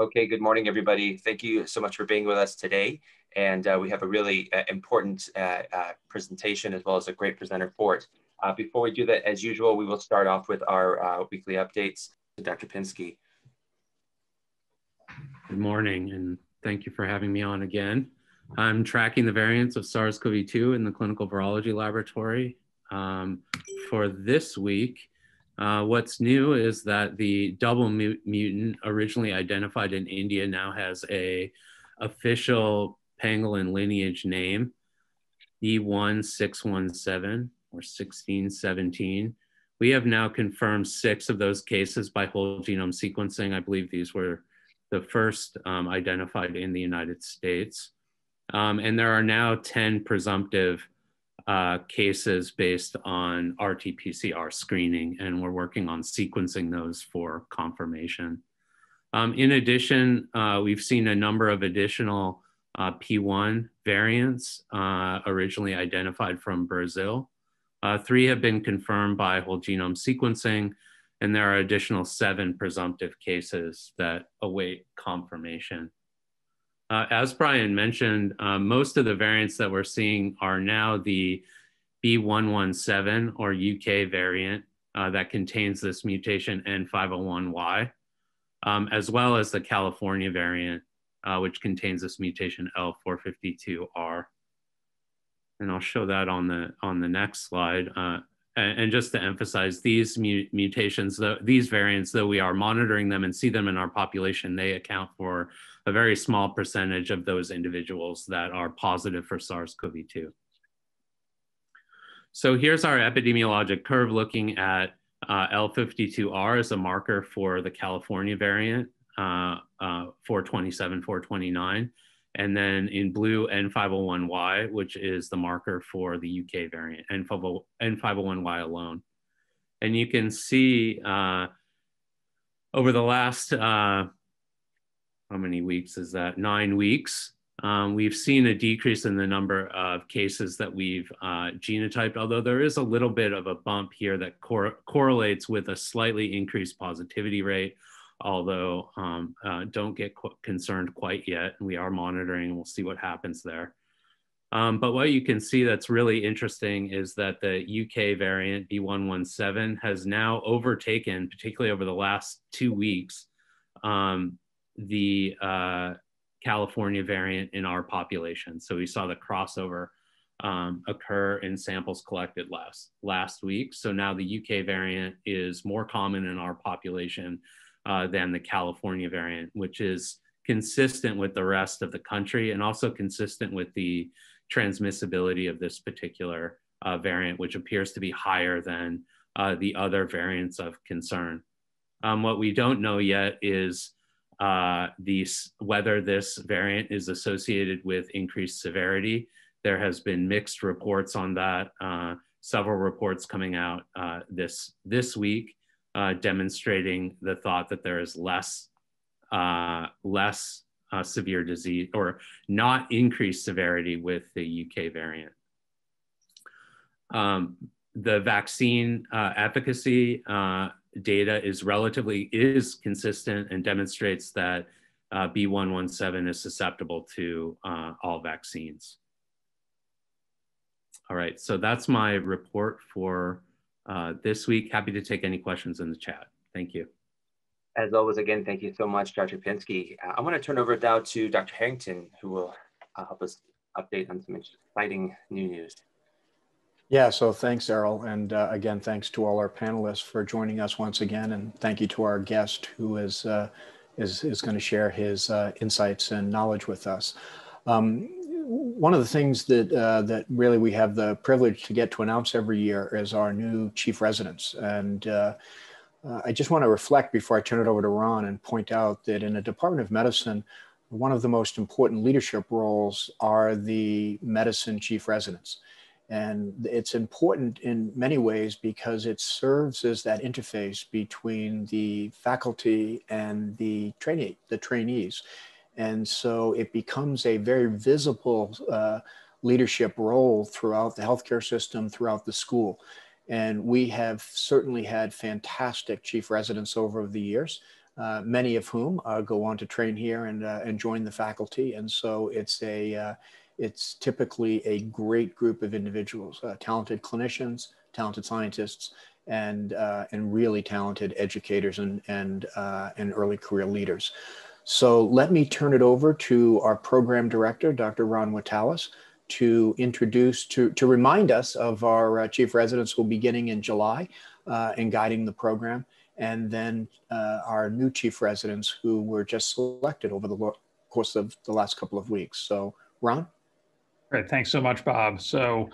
Okay, good morning, everybody. Thank you so much for being with us today. And uh, we have a really uh, important uh, uh presentation as well as a great presenter for it. Uh, before we do that, as usual, we will start off with our uh, weekly updates. To Dr. Pinsky. Good morning, and thank you for having me on again. I'm tracking the variants of SARS-CoV-2 in the clinical virology laboratory. Um, for this week, uh, what's new is that the double mutant originally identified in India now has a official pangolin lineage name, B1617 or 1617. We have now confirmed six of those cases by whole genome sequencing. I believe these were the first um, identified in the United States. Um, and there are now 10 presumptive uh, cases based on RT-PCR screening, and we're working on sequencing those for confirmation. Um, in addition, uh, we've seen a number of additional uh, P1 variants uh, originally identified from Brazil. Uh, three have been confirmed by whole genome sequencing, and there are additional seven presumptive cases that await confirmation. Uh, as Brian mentioned, uh, most of the variants that we're seeing are now the B117 or UK variant uh, that contains this mutation N501Y, um, as well as the California variant, uh, which contains this mutation L452R. And I'll show that on the, on the next slide. Uh, and, and, just to emphasize, these mu mutations, the, these variants, though we are monitoring them and see them in our population, they account for a very small percentage of those individuals that are positive for SARS-CoV-2. So here's our epidemiologic curve looking at uh, L52R as a marker for the California variant, uh, uh, 427, 429. And then in blue, N501Y, which is the marker for the UK variant, N501Y alone. And you can see uh, over the last uh, how many weeks is that? Nine weeks. Um, we've seen a decrease in the number of cases that we've uh, genotyped, although there is a little bit of a bump here that cor correlates with a slightly increased positivity rate, although um, uh, don't get qu concerned quite yet. We are monitoring and we'll see what happens there. Um, but what you can see that's really interesting is that the UK variant B117 has now overtaken, particularly over the last two weeks, um, the uh, California variant in our population. So we saw the crossover um, occur in samples collected last, last week. So now the UK variant is more common in our population uh, than the California variant, which is consistent with the rest of the country and also consistent with the transmissibility of this particular uh, variant, which appears to be higher than uh, the other variants of concern. Um, what we don't know yet is uh, these, whether this variant is associated with increased severity. There has been mixed reports on that. Uh, several reports coming out uh, this this week uh, demonstrating the thought that there is less uh, less uh, severe disease or not increased severity with the UK variant. Um, the vaccine efficacy data is relatively is consistent and demonstrates that uh, B117 is susceptible to uh, all vaccines. All right, so that's my report for uh, this week. Happy to take any questions in the chat. Thank you. As always, again, thank you so much, Dr. Pinsky. Uh, I want to turn over now to Dr. Harrington, who will uh, help us update on some exciting new news. Yeah, so thanks, Errol. And uh, again, thanks to all our panelists for joining us once again. And thank you to our guest who is, uh, is, is going to share his uh, insights and knowledge with us. Um, one of the things that, uh, that really we have the privilege to get to announce every year is our new chief residents. And uh, uh, I just want to reflect before I turn it over to Ron and point out that in a Department of Medicine, one of the most important leadership roles are the medicine chief residents. And it's important in many ways because it serves as that interface between the faculty and the trainee, the trainees. And so it becomes a very visible uh, leadership role throughout the healthcare system, throughout the school. And we have certainly had fantastic chief residents over the years. uh, many of whom uh, go on to train here and, uh, and join the faculty. And so it's a, uh, it's typically a great group of individuals, uh, talented clinicians, talented scientists, and, and really talented educators and, and, and early career leaders. So let me turn it over to our program director, Dr. Ron Witteles, to introduce, to, to remind us of our uh, chief residents will be beginning in July uh, and guiding the program, and then uh, our new chief residents who were just selected over the course of the last couple of weeks. So, Ron? Great. Thanks so much, Bob. So,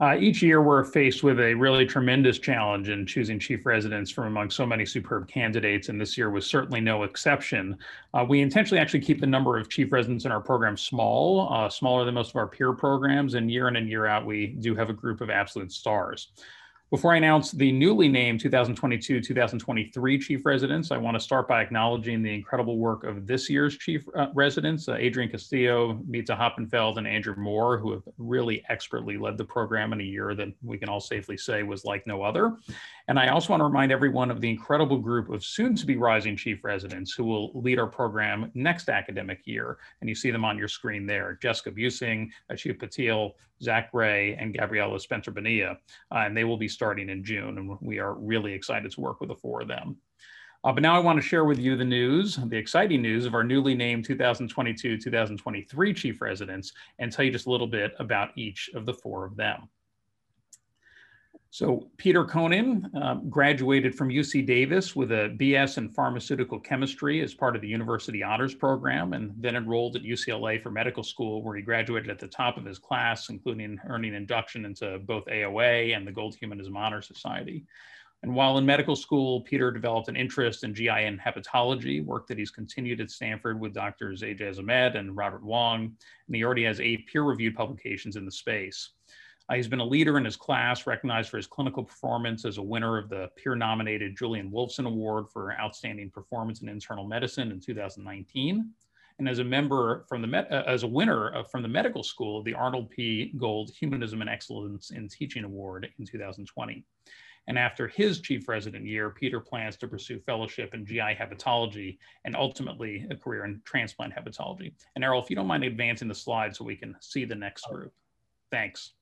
uh, each year, we're faced with a really tremendous challenge in choosing chief residents from among so many superb candidates, and this year was certainly no exception. Uh, we intentionally actually keep the number of chief residents in our program small, uh, smaller than most of our peer programs, and year in and year out, we do have a group of absolute stars. Before I announce the newly named 2022-2023 Chief Residents, I want to start by acknowledging the incredible work of this year's Chief uh, Residents, uh, Adrian Castillo, Mita Hoppenfeld, and Andrew Moore, who have really expertly led the program in a year that we can all safely say was like no other. And I also want to remind everyone of the incredible group of soon-to-be rising Chief Residents who will lead our program next academic year. And you see them on your screen there, Jessica Busing, Achieve Patil, Zach Ray, and Gabriella Spencer Bonilla. Uh, and they will be starting in June. And we are really excited to work with the four of them. Uh, but now I want to share with you the news, the exciting news of our newly named 2022-2023 Chief Residents and tell you just a little bit about each of the four of them. So Peter Koenen um, graduated from UC Davis with a BS in pharmaceutical chemistry as part of the University Honors Program, and then enrolled at UCLA for medical school, where he graduated at the top of his class, including earning induction into both AOA and the Gold Humanism Honor Society. And while in medical school, Peter developed an interest in GI and hepatology, work that he's continued at Stanford with Drs. Aijaz Ahmed and Robert Wong, and he already has eight peer-reviewed publications in the space. Uh, he's been a leader in his class, recognized for his clinical performance as a winner of the peer-nominated Julian Wolfson Award for Outstanding Performance in Internal Medicine in 2019, and as a member from the uh, as a winner of, from the medical school of the Arnold P. Gold Humanism and Excellence in Teaching Award in 2020. And after his chief resident year, Peter plans to pursue fellowship in GI hepatology and ultimately a career in transplant hepatology. And Errol, if you don't mind advancing the slide so we can see the next group. Thanks.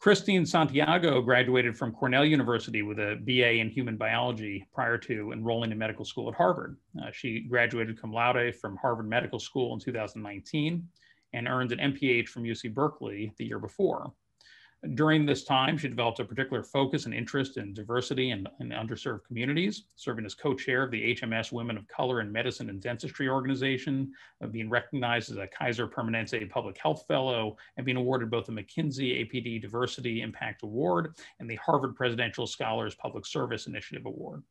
Christine Santiago graduated from Cornell University with a BA in human biology prior to enrolling in medical school at Harvard. Uh, she graduated cum laude from Harvard Medical School in 2019 and earned an MPH from UC Berkeley the year before. During this time, she developed a particular focus and interest in diversity and, and underserved communities, serving as co-chair of the HMS Women of Color in Medicine and Dentistry organization, uh, being recognized as a Kaiser Permanente Public Health Fellow, and being awarded both the McKinsey APD Diversity Impact Award and the Harvard Presidential Scholars Public Service Initiative Award.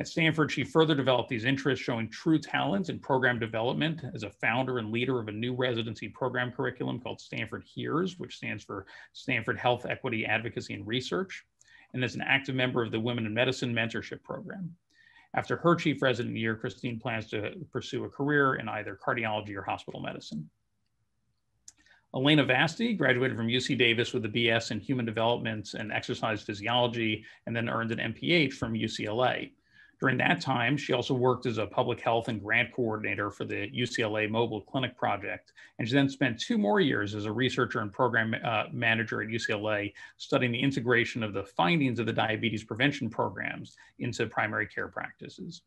At Stanford, she further developed these interests, showing true talents in program development as a founder and leader of a new residency program curriculum called Stanford HEARS, which stands for Stanford Health Equity Advocacy and Research, and as an active member of the Women in Medicine Mentorship Program. After her chief resident year, Christine plans to pursue a career in either cardiology or hospital medicine. Elena Vasti graduated from UC Davis with a BS in Human Development and Exercise Physiology, and then earned an MPH from UCLA. During that time, she also worked as a public health and grant coordinator for the UCLA Mobile Clinic Project. And she then spent two more years as a researcher and program uh, manager at UCLA, studying the integration of the findings of the diabetes prevention programs into primary care practices.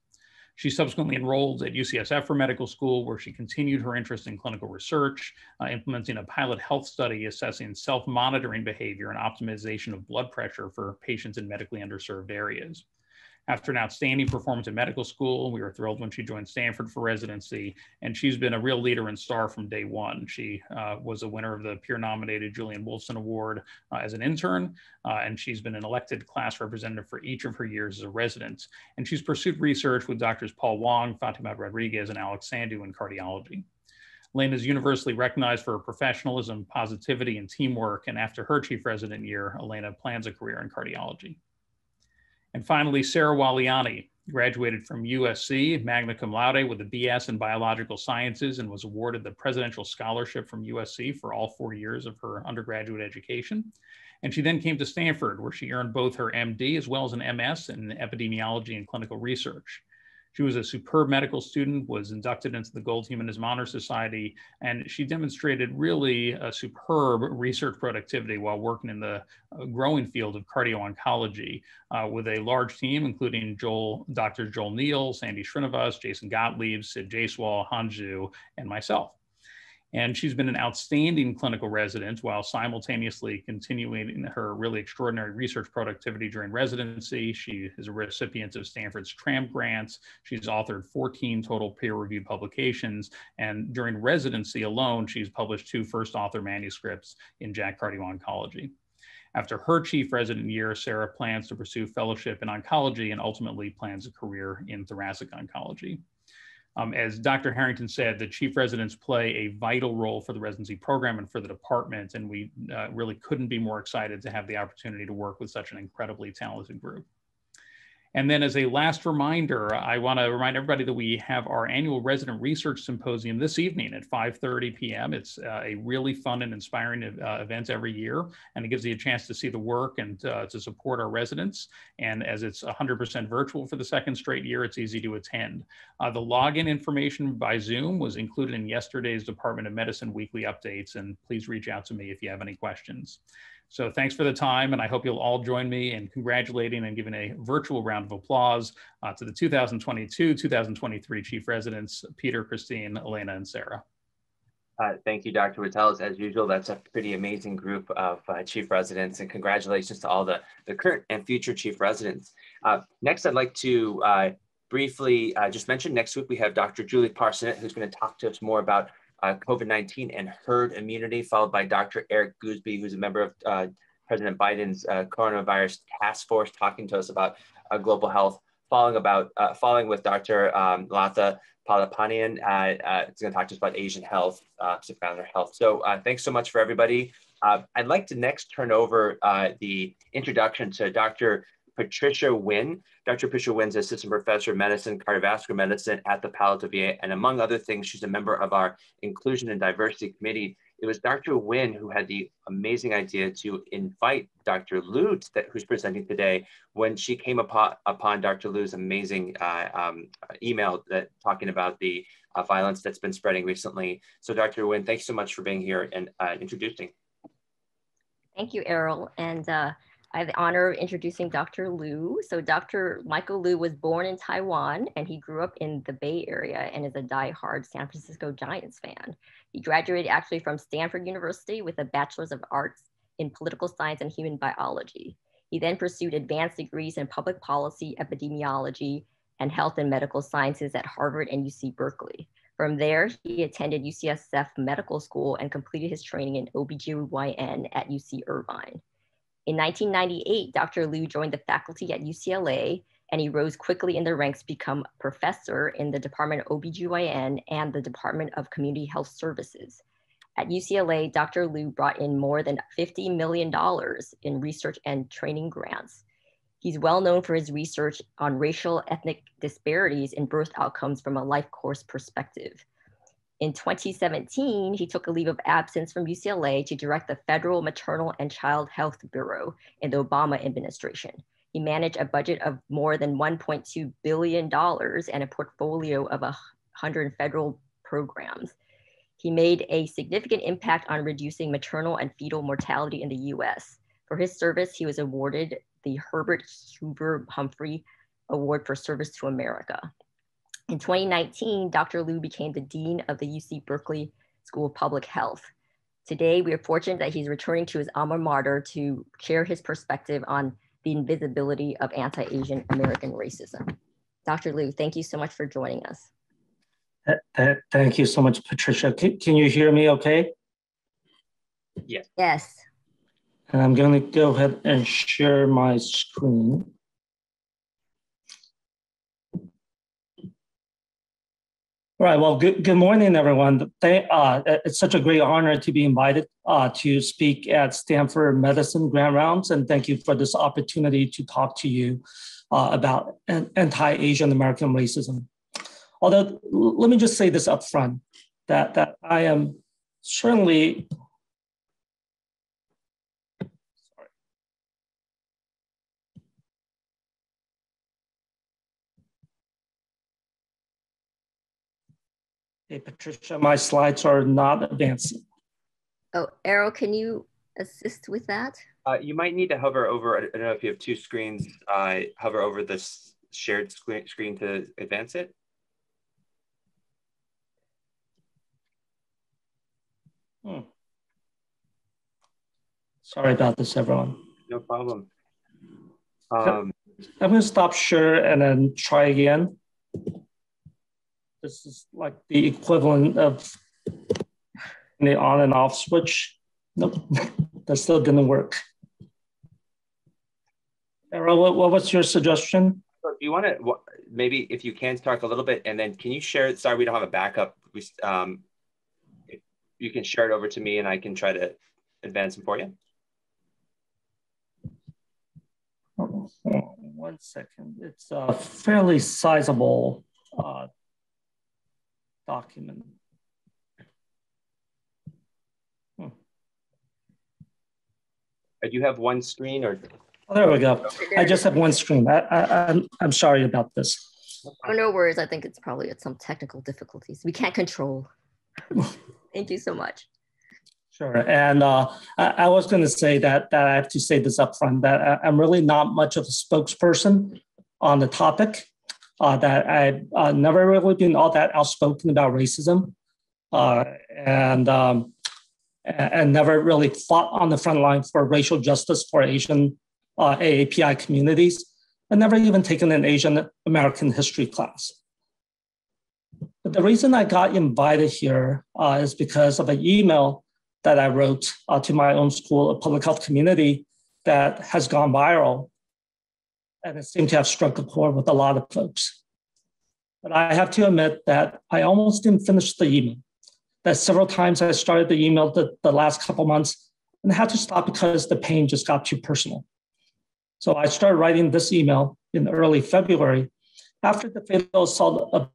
She subsequently enrolled at UCSF for medical school, where she continued her interest in clinical research, uh, implementing a pilot health study assessing self monitoring behavior and optimization of blood pressure for patients in medically underserved areas. After an outstanding performance in medical school, we were thrilled when she joined Stanford for residency, and she's been a real leader and star from day one. She uh, was a winner of the peer-nominated Julian Wolfson Award uh, as an intern, uh, and she's been an elected class representative for each of her years as a resident. And she's pursued research with doctors Paul Wang, Fatima Rodriguez, and Alex Sandhu in cardiology. Lane is universally recognized for her professionalism, positivity, and teamwork. And after her chief resident year, Elena plans a career in cardiology. And finally, Sarah Waliany graduated from USC, magna cum laude with a BS in biological sciences and was awarded the Presidential Scholarship from USC for all four years of her undergraduate education. And she then came to Stanford, where she earned both her MD as well as an MS in epidemiology and clinical research. She was a superb medical student, was inducted into the Gold Humanism Honor Society, and she demonstrated really a superb research productivity while working in the uh, growing field of cardio-oncology uh, with a large team, including Joel, Dr. Joel Neal, Sandy Srinivas, Jason Gotlib, Sid Jaiswal, Han Zhu, and myself. And she's been an outstanding clinical resident while simultaneously continuing her really extraordinary research productivity during residency. She is a recipient of Stanford's TRAM grants. She's authored 14 total peer reviewed publications. And during residency alone, she's published two first author manuscripts in JACC Cardio Oncology. After her chief resident year, Sarah plans to pursue fellowship in oncology and ultimately plans a career in thoracic oncology. Um, as Dr. Harrington said, the chief residents play a vital role for the residency program and for the department, and we uh, really couldn't be more excited to have the opportunity to work with such an incredibly talented group. And then as a last reminder, I want to remind everybody that we have our annual resident research symposium this evening at 5.30 p.m. It's uh, a really fun and inspiring uh, event every year, and it gives you a chance to see the work and uh, to support our residents. And as it's 100% virtual for the second straight year, it's easy to attend. Uh, the login information by Zoom was included in yesterday's Department of Medicine weekly updates, and please reach out to me if you have any questions. So thanks for the time, and I hope you'll all join me in congratulating and giving a virtual round of applause uh, to the 2022-2023 Chief Residents, Peter, Christine, Elena, and Sarah. Uh, thank you, Dr. Witteles. As usual, that's a pretty amazing group of uh, chief residents, and congratulations to all the, the current and future chief residents. Uh, next, I'd like to uh, briefly uh, just mention next week we have Dr. Julie Parsonnet, who's going to talk to us more about uh, COVID-19 and herd immunity, followed by Dr. Eric Goosby, who's a member of uh, President Biden's uh, coronavirus task force, talking to us about uh, global health. Following about uh, following with Dr. Um, Latha Palaniappan, uh, it's going to talk to us about Asian health, uh, Islander health. So thanks so much for everybody. I'd like to next turn over the introduction to Dr. Patricia Nguyen. Dr. Patricia Nguyen's assistant professor of medicine, cardiovascular medicine at the Palo Alto VA, and among other things, she's a member of our inclusion and diversity committee. It was Dr. Nguyen who had the amazing idea to invite Dr. Lu, that, who's presenting today, when she came upon, upon Dr. Lu's amazing uh, um, email that talking about the uh, violence that's been spreading recently. So Dr. Nguyen, thanks so much for being here and uh, introducing. Thank you, Errol. And uh, I have the honor of introducing Dr. Lu. So Dr. Michael Lu was born in Taiwan and he grew up in the Bay Area and is a die-hard San Francisco Giants fan. He graduated actually from Stanford University with a Bachelor's of Arts in Political Science and Human Biology. He then pursued advanced degrees in public policy, epidemiology, and health and medical sciences at Harvard and UC Berkeley. From there, he attended UCSF Medical School and completed his training in OBGYN at UC Irvine. In 1998, Dr. Lu joined the faculty at UCLA and he rose quickly in the ranks to become a professor in the Department of OBGYN and the Department of Community Health Services. At UCLA, Dr. Lu brought in more than $50 million in research and training grants. He's well known for his research on racial ethnic disparities in birth outcomes from a life course perspective. In 2017, he took a leave of absence from UCLA to direct the Federal Maternal and Child Health Bureau in the Obama administration. He managed a budget of more than $1.2 billion and a portfolio of 100 federal programs. He made a significant impact on reducing maternal and fetal mortality in the US. For his service, he was awarded the Herbert Hoover Humphrey Award for Service to America. In 2019, Dr. Lu became the Dean of the UC Berkeley School of Public Health. Today, we are fortunate that he's returning to his alma mater to share his perspective on the invisibility of anti-Asian American racism. Dr. Lu, thank you so much for joining us. Thank you so much, Patricia. Can, can you hear me okay? Yes. Yes. And I'm going to go ahead and share my screen. Right. Well, good, good morning, everyone. They, uh, it's such a great honor to be invited uh, to speak at Stanford Medicine Grand Rounds, and thank you for this opportunity to talk to you uh, about anti-Asian American racism. Although, let me just say this up front, that, that I am certainly Hey, Patricia, my slides are not advancing. Oh, Errol, can you assist with that? Uh, you might need to hover over, I don't know if you have two screens, uh, hover over this shared screen, screen to advance it. Hmm. Sorry about this, everyone. No problem. Um, I'm going to stop share and then try again. This is like the equivalent of the on and off switch. Nope, that still didn't work. Errol, what, what was your suggestion? do you want to maybe if you can talk a little bit and then can you share it? Sorry, we don't have a backup. We, um, you can share it over to me and I can try to advance them for you. One second. It's a fairly sizable uh, document. Hmm. Do you have one screen or? Oh, there we go. I just have one screen. I, I, I'm, I'm sorry about this. Oh, no worries. I think it's probably at some technical difficulties we can't control. Thank you so much. Sure. And uh, I, I, was going to say that, that I have to say this up front that I, am really not much of a spokesperson on the topic, uh, that I've uh, never really been all that outspoken about racism uh, and, um, and never really fought on the front line for racial justice for Asian uh, AAPI communities, and never even taken an Asian American history class. But the reason I got invited here uh, is because of an email that I wrote uh, to my own school, a public health community that has gone viral. And it seemed to have struck a chord with a lot of folks. But I have to admit that I almost didn't finish the email. That several times I started the email the, the last couple months and had to stop because the pain just got too personal. So I started writing this email in early February after the fatal assault of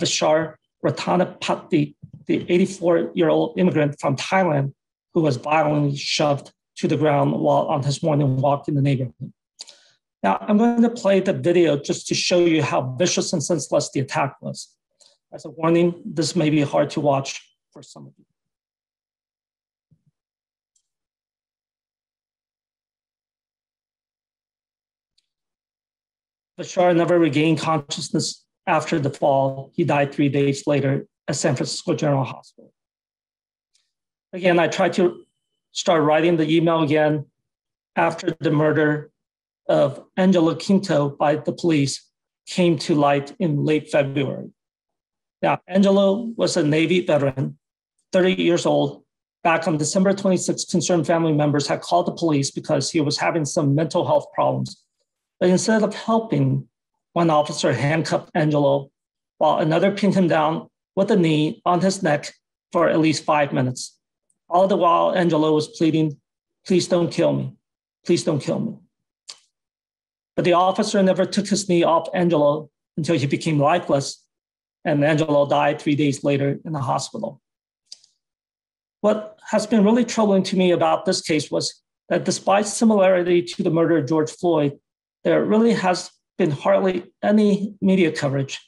Vicha Ratanapakdee, the 84 year old immigrant from Thailand who was violently shoved to the ground while on his morning walk in the neighborhood. Now, I'm going to play the video just to show you how vicious and senseless the attack was. As a warning, this may be hard to watch for some of you. Bashar never regained consciousness after the fall. He died three days later at San Francisco General Hospital. Again, I tried to start writing the email again after the murder of Angelo Quinto by the police came to light in late February. Now, Angelo was a Navy veteran, 30 years old. Back on December 26, concerned family members had called the police because he was having some mental health problems but instead of helping, one officer handcuffed Angelo while another pinned him down with a knee on his neck for at least five minutes. All the while, Angelo was pleading, Please don't kill me. Please don't kill me. But the officer never took his knee off Angelo until he became lifeless, and Angelo died three days later in the hospital. What has been really troubling to me about this case was that despite similarity to the murder of George Floyd, there really has been hardly any media coverage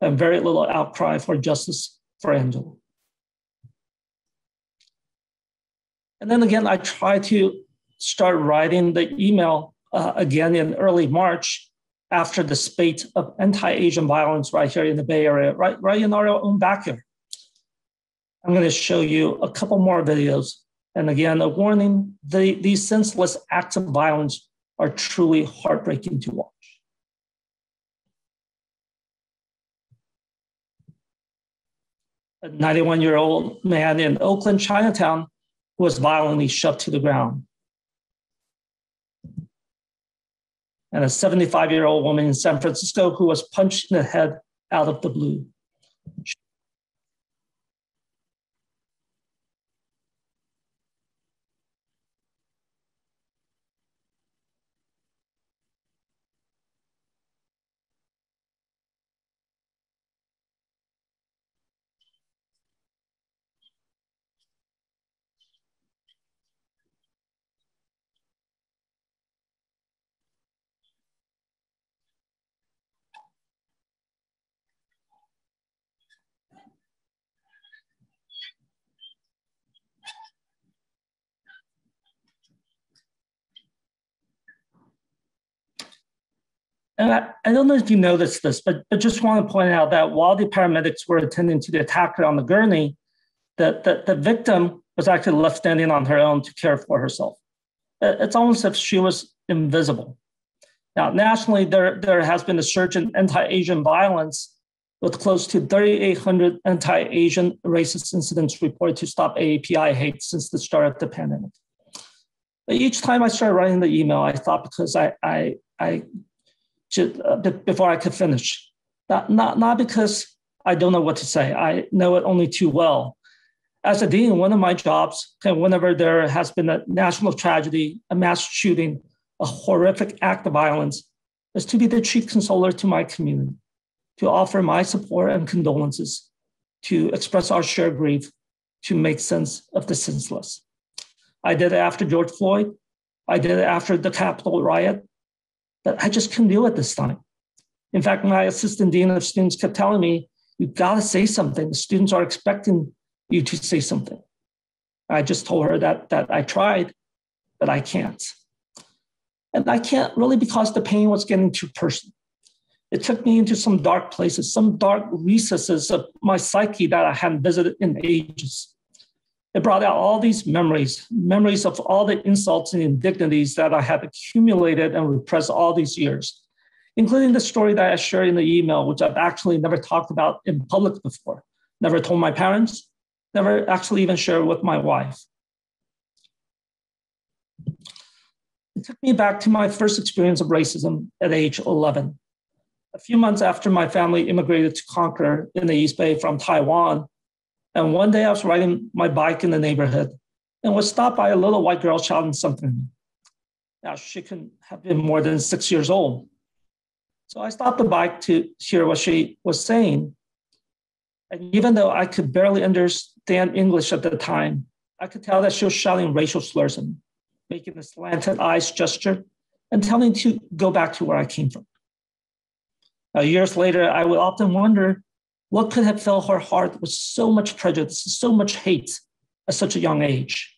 and very little outcry for justice for Angelo. And then again, I tried to start writing the email uh, again in early March after the spate of anti-Asian violence right here in the Bay Area, right, right in our own backyard. I'm going to show you a couple more videos. And again, a warning, the, these senseless acts of violence are truly heartbreaking to watch. A 91 year old man in Oakland, Chinatown, was violently shoved to the ground. And a 75 year old woman in San Francisco who was punched in the head out of the blue. And I, I, don't know if you noticed this, but, but just want to point out that while the paramedics were attending to the attacker on the gurney, the, the, the victim was actually left standing on her own to care for herself. Uh, it's almost as if she was invisible. Now, nationally, there, there has been a surge in anti Asian violence with close to 3,800 anti Asian racist incidents reported to stop AAPI hate since the start of the pandemic. But each time I started writing the email, I thought because I, I, I just, uh, before I could finish, not, not, not because I don't know what to say, I know it only too well. As a dean, one of my jobs, whenever there has been a national tragedy, a mass shooting, a horrific act of violence, is to be the chief consoler to my community to offer my support and condolences, to express our shared grief, to make sense of the senseless. I did it after George Floyd. I did it after the Capitol riot, but I just couldn't do it this time. In fact, my assistant dean of students kept telling me, you've gotta say something. The students are expecting you to say something. I just told her that, that I tried, but I can't. And I can't really because the pain was getting too personal. It took me into some dark places, some dark recesses of my psyche that I hadn't visited in ages. It brought out all these memories, memories of all the insults and indignities that I had accumulated and repressed all these years, including the story that I shared in the email, which I've actually never talked about in public before, never told my parents, never actually even shared with my wife. It took me back to my first experience of racism at age 11 a few months after my family immigrated to Concord in the East Bay from Taiwan. And one day I was riding my bike in the neighborhood and was stopped by a little white girl shouting something. Now, she couldn't have been more than six years old. So I stopped the bike to hear what she was saying. And even though I could barely understand English at the time, I could tell that she was shouting racial slurs and making a slanted eyes gesture and telling me to go back to where I came from. Uh, years later, I would often wonder what could have filled her heart with so much prejudice, so much hate at such a young age.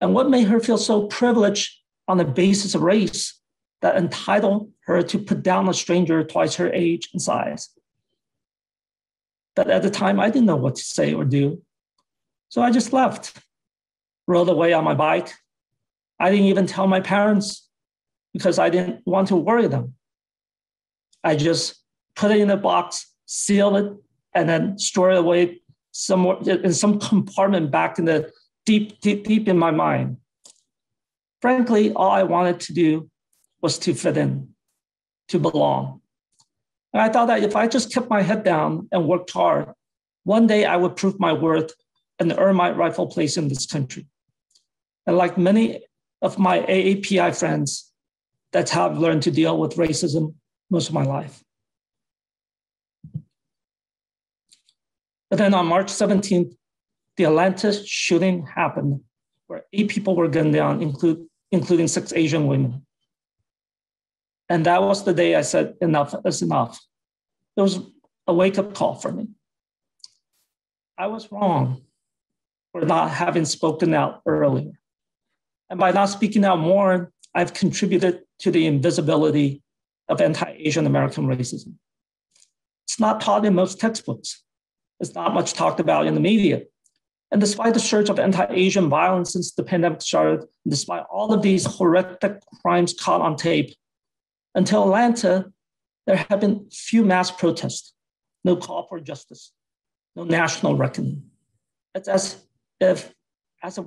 And what made her feel so privileged on the basis of race that entitled her to put down a stranger twice her age and size. But at the time, I didn't know what to say or do. So I just left, rode away on my bike. I didn't even tell my parents because I didn't want to worry them. I just put it in a box, seal it, and then store it away somewhere in some compartment back in the deep, deep, deep in my mind. Frankly, all I wanted to do was to fit in, to belong. And I thought that if I just kept my head down and worked hard, one day I would prove my worth and earn my rightful place in this country. And like many of my AAPI friends, that's how I've learned to deal with racism most of my life. But then on March 17th, the Atlanta shooting happened, where eight people were gunned down, include, including six Asian women. And that was the day I said, enough is enough. It was a wake up call for me. I was wrong for not having spoken out earlier. And by not speaking out more, I've contributed to the invisibility of anti-Asian American racism. It's not taught in most textbooks. It's not much talked about in the media. And despite the surge of anti-Asian violence since the pandemic started, despite all of these horrific crimes caught on tape, until Atlanta, there have been few mass protests, no call for justice, no national reckoning. It's as if as a,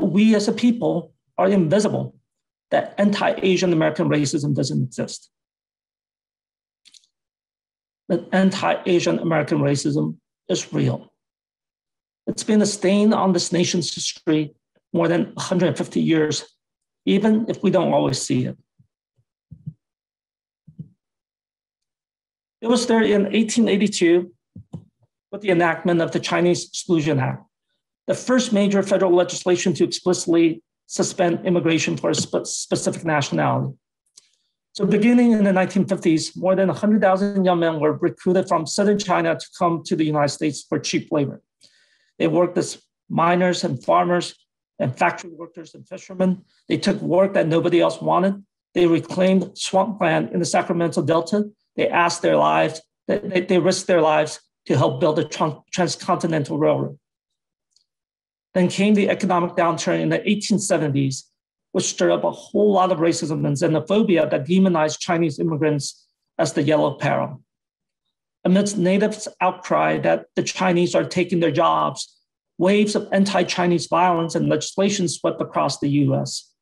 we as a people are invisible, that anti-Asian American racism doesn't exist that anti-Asian American racism is real. It's been a stain on this nation's history more than 150 years, even if we don't always see it. It was there in 1882 with the enactment of the Chinese Exclusion Act, the first major federal legislation to explicitly suspend immigration for a spe- specific nationality. So beginning in the 1950s, more than 100,000 young men were recruited from southern China to come to the United States for cheap labor. They worked as miners and farmers and factory workers and fishermen. They took work that nobody else wanted. They reclaimed swampland in the Sacramento Delta. They asked their lives, they, they risked their lives to help build a transcontinental railroad. Then came the economic downturn in the 1870s, which stirred up a whole lot of racism and xenophobia that demonized Chinese immigrants as the yellow peril. Amidst natives' outcry that the Chinese are taking their jobs, waves of anti Chinese violence and legislation swept across the US.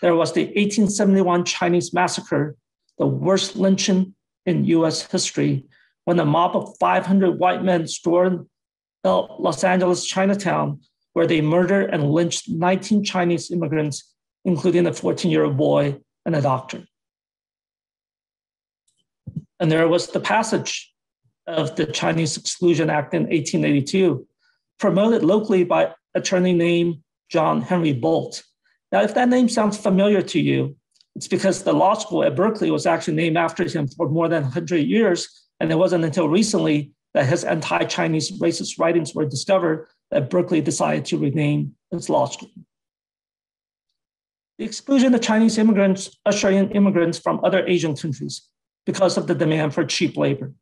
There was the 1871 Chinese massacre, the worst lynching in US history, when a mob of 500 white men stormed Los Angeles Chinatown, where they murdered and lynched 19 Chinese immigrants, including a 14 year old boy and a doctor. And there was the passage of the Chinese Exclusion Act in 1882, promoted locally by attorney named John Henry Boalt. Now, if that name sounds familiar to you, it's because the law school at Berkeley was actually named after him for more than 100 years. And it wasn't until recently that his anti Chinese racist writings were discovered that Berkeley decided to rename its law school. The exclusion of Chinese immigrants in immigrants from other Asian countries because of the demand for cheap labor.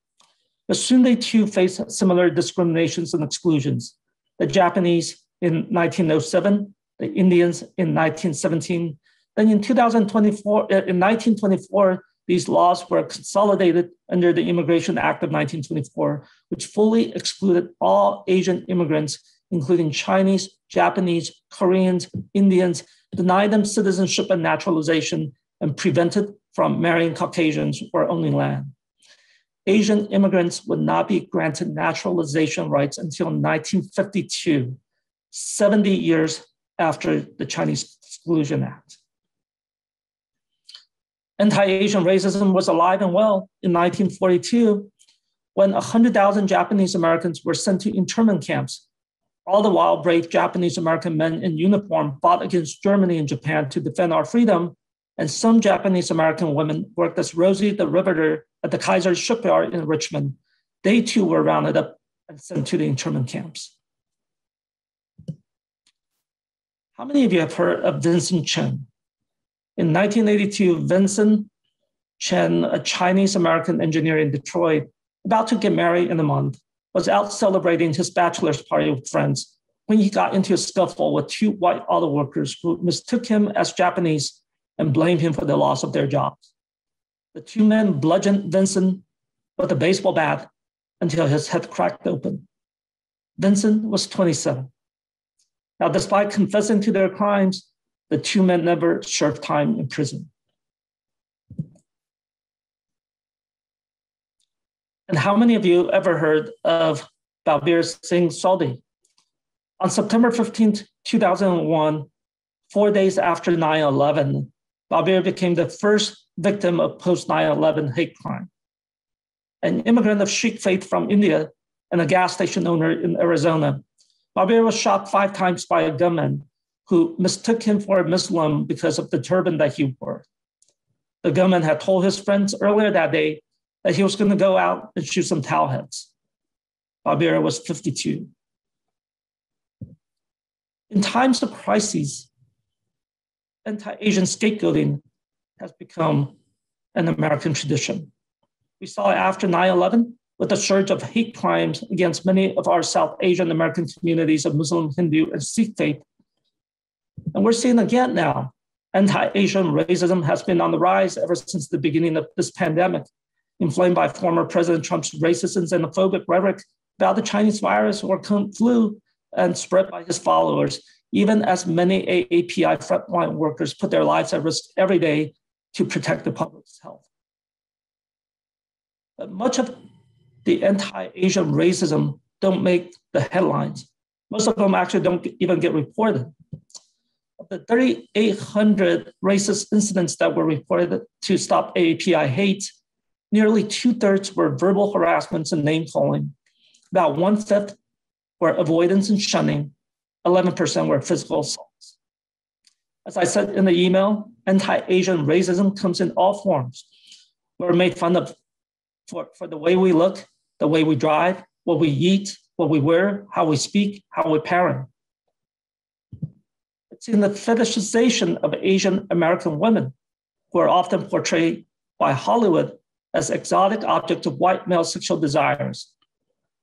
But soon they too faced similar discriminations and exclusions. The Japanese in 1907, the Indians in 1917. Then in 2024, uh, in 1924, these laws were consolidated under the Immigration Act of 1924, which fully excluded all Asian immigrants, including Chinese, Japanese, Koreans, Indians, denied them citizenship and naturalization, and prevented from marrying Caucasians or owning land. Asian immigrants would not be granted naturalization rights until 1952, 70 years after the Chinese Exclusion Act. Anti Asian racism was alive and well in 1942 when 100,000 Japanese Americans were sent to internment camps. All the while, brave Japanese American men in uniform fought against Germany and Japan to defend our freedom. And some Japanese American women worked as Rosie the Riveter at the Kaiser shipyard in Richmond. They too were rounded up and sent to the internment camps. How many of you have heard of Vincent Chin? In 1982, Vincent Chin, a Chinese American engineer in Detroit, about to get married in a month, was out celebrating his bachelor's party with friends when he got into a scuffle with two white auto workers who mistook him as Japanese and blamed him for the loss of their jobs. The two men bludgeoned Vincent with a baseball bat until his head cracked open. Vincent was 27. Now, despite confessing to their crimes, the two men never served time in prison. And how many of you ever heard of Balbir Singh Sodhi? On September 15, 2001, four days after 9 11, Balbir became the first victim of post 9 11 hate crime. An immigrant of Sikh faith from India and a gas station owner in Arizona Balbir was shot five times by a gunman who mistook him for a Muslim because of the turban that he wore. The gunman had told his friends earlier that day that he was going to go out and shoot some towelheads. Balbir was 52. In times of crises, anti Asian scapegoating has become an American tradition. We saw it after 9 11 with the surge of hate crimes against many of our South Asian American communities of Muslim, Hindu, and Sikh faith. And we're seeing again now, anti Asian racism has been on the rise ever since the beginning of this pandemic, inflamed by former President Trump's racist and xenophobic rhetoric about the Chinese virus or flu and spread by his followers, even as many AAPI frontline workers put their lives at risk every day to protect the public's health. But much of the anti-Asian racism don't make the headlines. Most of them actually don't even get reported. Of the 3,800 racist incidents that were reported to stop AAPI hate, nearly two thirds were verbal harassments and name calling. About one fifth were avoidance and shunning. 11% were physical assaults. As I said in the email, anti Asian racism comes in all forms. We're made fun of for, for the way we look, the way we drive, what we eat, what we wear, how we speak, how we parent. It's in the fetishization of Asian American women, who are often portrayed by Hollywood as exotic objects of white male sexual desires,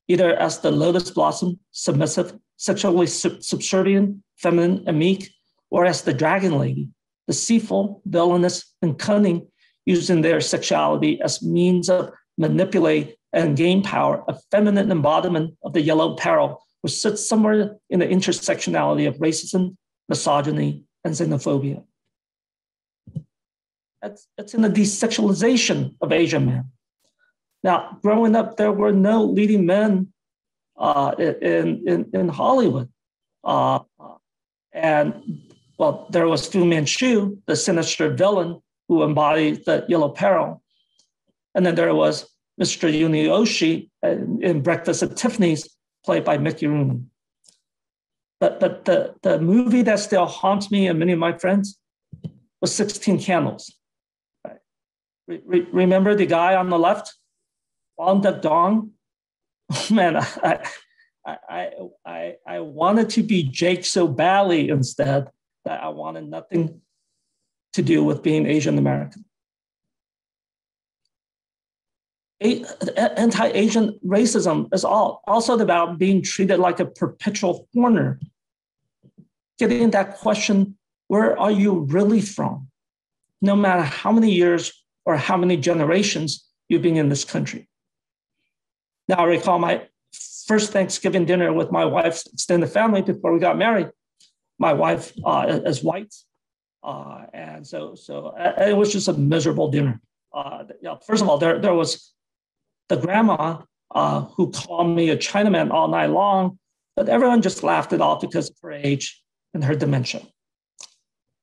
either as the lotus blossom, submissive, sexually subservient, feminine, and meek, or as the dragon lady, deceitful, villainous, and cunning, using their sexuality as means of manipulate and gain power, a feminine embodiment of the yellow peril, which sits somewhere in the intersectionality of racism, misogyny, and xenophobia. It's, it's in the desexualization of Asian men. Now, growing up, there were no leading men uh, in, in, in Hollywood. Uh, and well, there was Fu Manchu, the sinister villain who embodied the yellow peril. And then there was Mr. Yunioshi in, in Breakfast at Tiffany's, played by Mickey Rooney. But, but the, the movie that still haunts me and many of my friends was 16 Candles. Re- re- remember the guy on the left? Wang the Dong? Man, I, I, I, I wanted to be Jake so badly instead that I wanted nothing to do with being Asian American. Anti-Asian racism is all also about being treated like a perpetual foreigner. Getting that question, where are you really from? No matter how many years or how many generations you've been in this country. Now, I recall my first Thanksgiving dinner with my wife's extended family before we got married. My wife uh, is white, uh, and so so uh, it was just a miserable dinner. Uh, first of all, there there was the grandma uh, who called me a Chinaman all night long, but everyone just laughed it off because of her age and her dementia.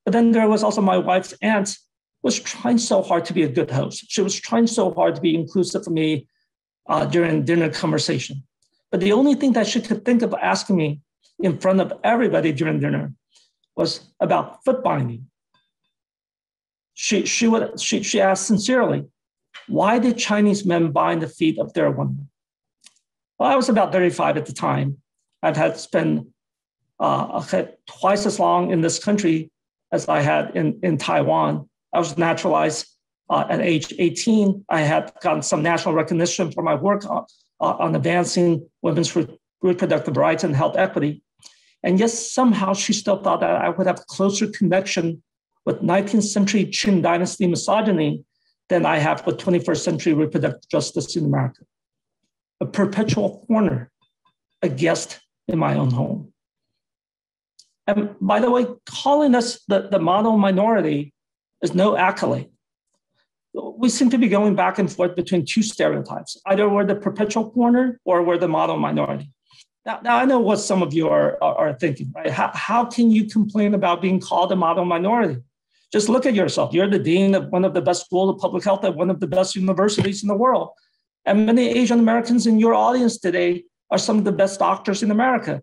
But then there was also my wife's aunt was trying so hard to be a good host. She was trying so hard to be inclusive for me uh, during dinner conversation. But the only thing that she could think of asking me in front of everybody during dinner was about foot binding. She, she, would, she, she asked sincerely, why did Chinese men bind the feet of their women? Well, I was about 35 at the time. I'd had spent uh, twice as long in this country as I had in, in Taiwan. I was naturalized uh, at age 18. I had gotten some national recognition for my work on, uh, on advancing women's reproductive rights and health equity. And yet somehow she still thought that I would have closer connection with 19th century Qing dynasty misogyny than I have with 21st century reproductive justice in America. A perpetual foreigner, a guest in my own home. And by the way, calling us the, the model minority is no accolade. We seem to be going back and forth between two stereotypes. Either we're the perpetual corner or we're the model minority. Now, now I know what some of you are, are, are thinking, right? How, how can you complain about being called a model minority? Just look at yourself. You're the dean of one of the best schools of public health at one of the best universities in the world. And many Asian Americans in your audience today are some of the best doctors in America.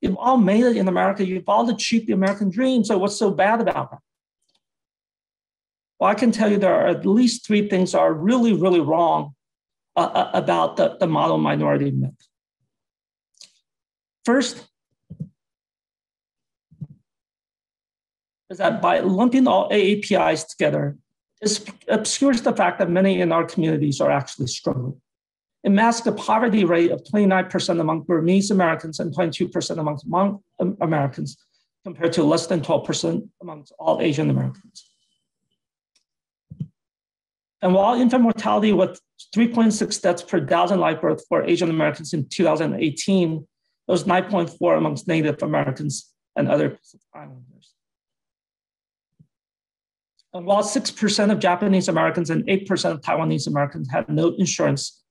You've all made it in America. You've all achieved the American dream. So what's so bad about that? Well, I can tell you there are at least three things that are really, really wrong uh, uh, about the, the model minority myth. First, is that by lumping all AAPIs together, it obscures the fact that many in our communities are actually struggling. It masks a poverty rate of 29% among Burmese Americans and 22% amongst Hmong Americans, compared to less than 12% amongst all Asian Americans. And while infant mortality was 3.6 deaths per thousand live births for Asian Americans in 2018, it was 9.4 amongst Native Americans and other Pacific Islanders. And while 6% of Japanese Americans and 8% of Taiwanese Americans had no insurance,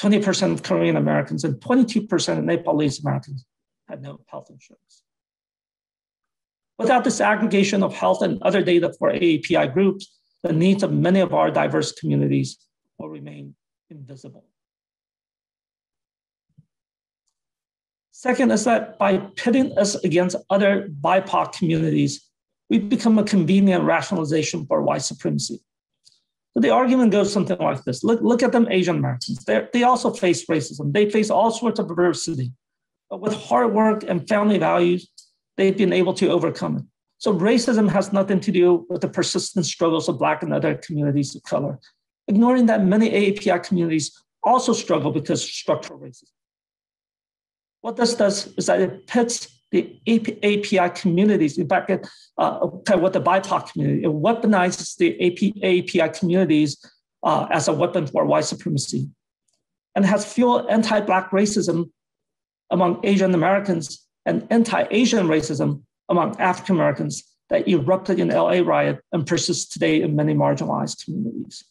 20% of Korean Americans and 22% of Nepalese Americans had no health insurance. Without this aggregation of health and other data for AAPI groups, the needs of many of our diverse communities will remain invisible. Second is that by pitting us against other BIPOC communities, we become a convenient rationalization for white supremacy. So the argument goes something like this. Look, look at them Asian Americans. They're, they also face racism. They face all sorts of adversity. But with hard work and family values, they've been able to overcome it. So racism has nothing to do with the persistent struggles of Black and other communities of color, ignoring that many AAPI communities also struggle because of structural racism. What this does is that it pits the API communities, in fact, uh, what the BIPOC community, it weaponizes the API communities uh, as a weapon for white supremacy and has fueled anti-Black racism among Asian Americans and anti-Asian racism among African Americans that erupted in LA riot and persists today in many marginalized communities.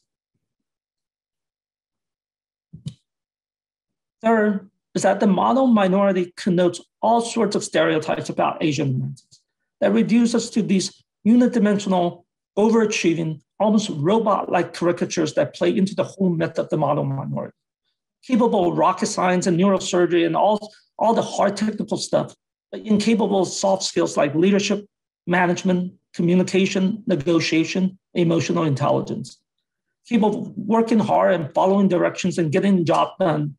Third is that the model minority connotes all sorts of stereotypes about Asian Americans that reduce us to these unidimensional, overachieving, almost robot-like caricatures that play into the whole myth of the model minority. Capable of rocket science and neurosurgery and all, all the hard technical stuff, incapable of soft skills like leadership, management, communication, negotiation, emotional intelligence. Capable of working hard and following directions and getting the job done,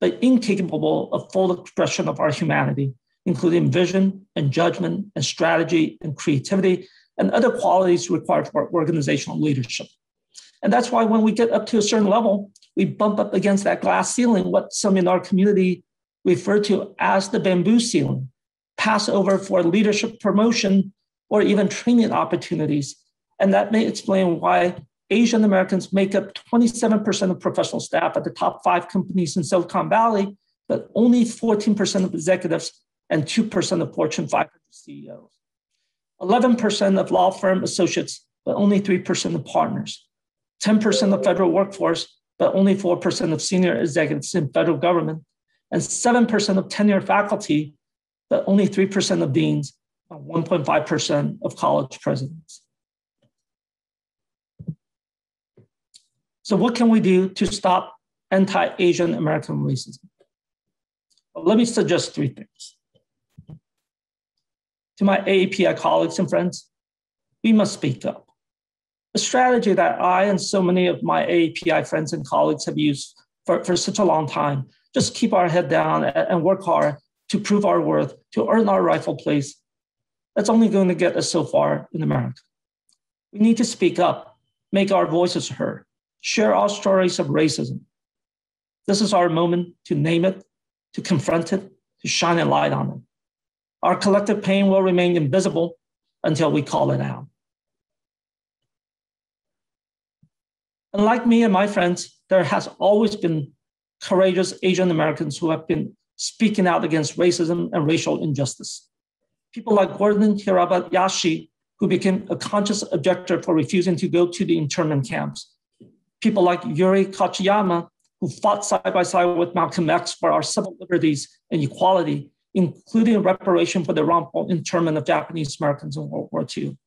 but incapable of full expression of our humanity, including vision and judgment and strategy and creativity and other qualities required for organizational leadership. And that's why when we get up to a certain level, we bump up against that glass ceiling, what some in our community refer to as the bamboo ceiling, pass over for leadership promotion or even training opportunities. And that may explain why Asian Americans make up 27% of professional staff at the top five companies in Silicon Valley, but only 14% of executives and 2% of Fortune 500 CEOs. 11% of law firm associates, but only 3% of partners. 10% of federal workforce, but only 4% of senior executives in federal government, and 7% of tenured faculty, but only 3% of deans, and 1.5% of college presidents. So, what can we do to stop anti Asian American racism? Well, let me suggest three things. To my AAPI colleagues and friends, we must speak up. A strategy that I and so many of my AAPI friends and colleagues have used for, for such a long time. Just keep our head down and work hard to prove our worth, to earn our rightful place. That's only going to get us so far in America. We need to speak up, make our voices heard, share our stories of racism. This is our moment to name it, to confront it, to shine a light on it. Our collective pain will remain invisible until we call it out. And like me and my friends, there has always been courageous Asian Americans who have been speaking out against racism and racial injustice. People like Gordon Hirabayashi, who became a conscious objector for refusing to go to the internment camps people like Yuri Kochiyama, who fought side by side with Malcolm X for our civil liberties and equality, including reparation for the wrongful internment of Japanese Americans in World War II.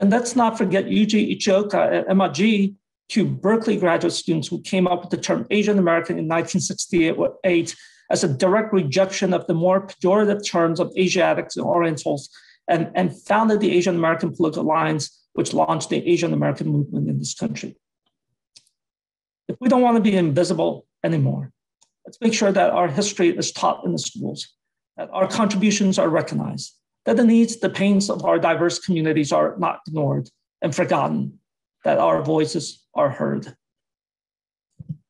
And let's not forget Yuji Ichioka at MIT, two Berkeley graduate students who came up with the term Asian American in 1968 as a direct rejection of the more pejorative terms of Asiatics and Orientals and, and founded the Asian American Political Alliance which launched the Asian American movement in this country. If we don't want to be invisible anymore, let's make sure that our history is taught in the schools, that our contributions are recognized, that the needs, the pains of our diverse communities are not ignored and forgotten, that our voices are heard.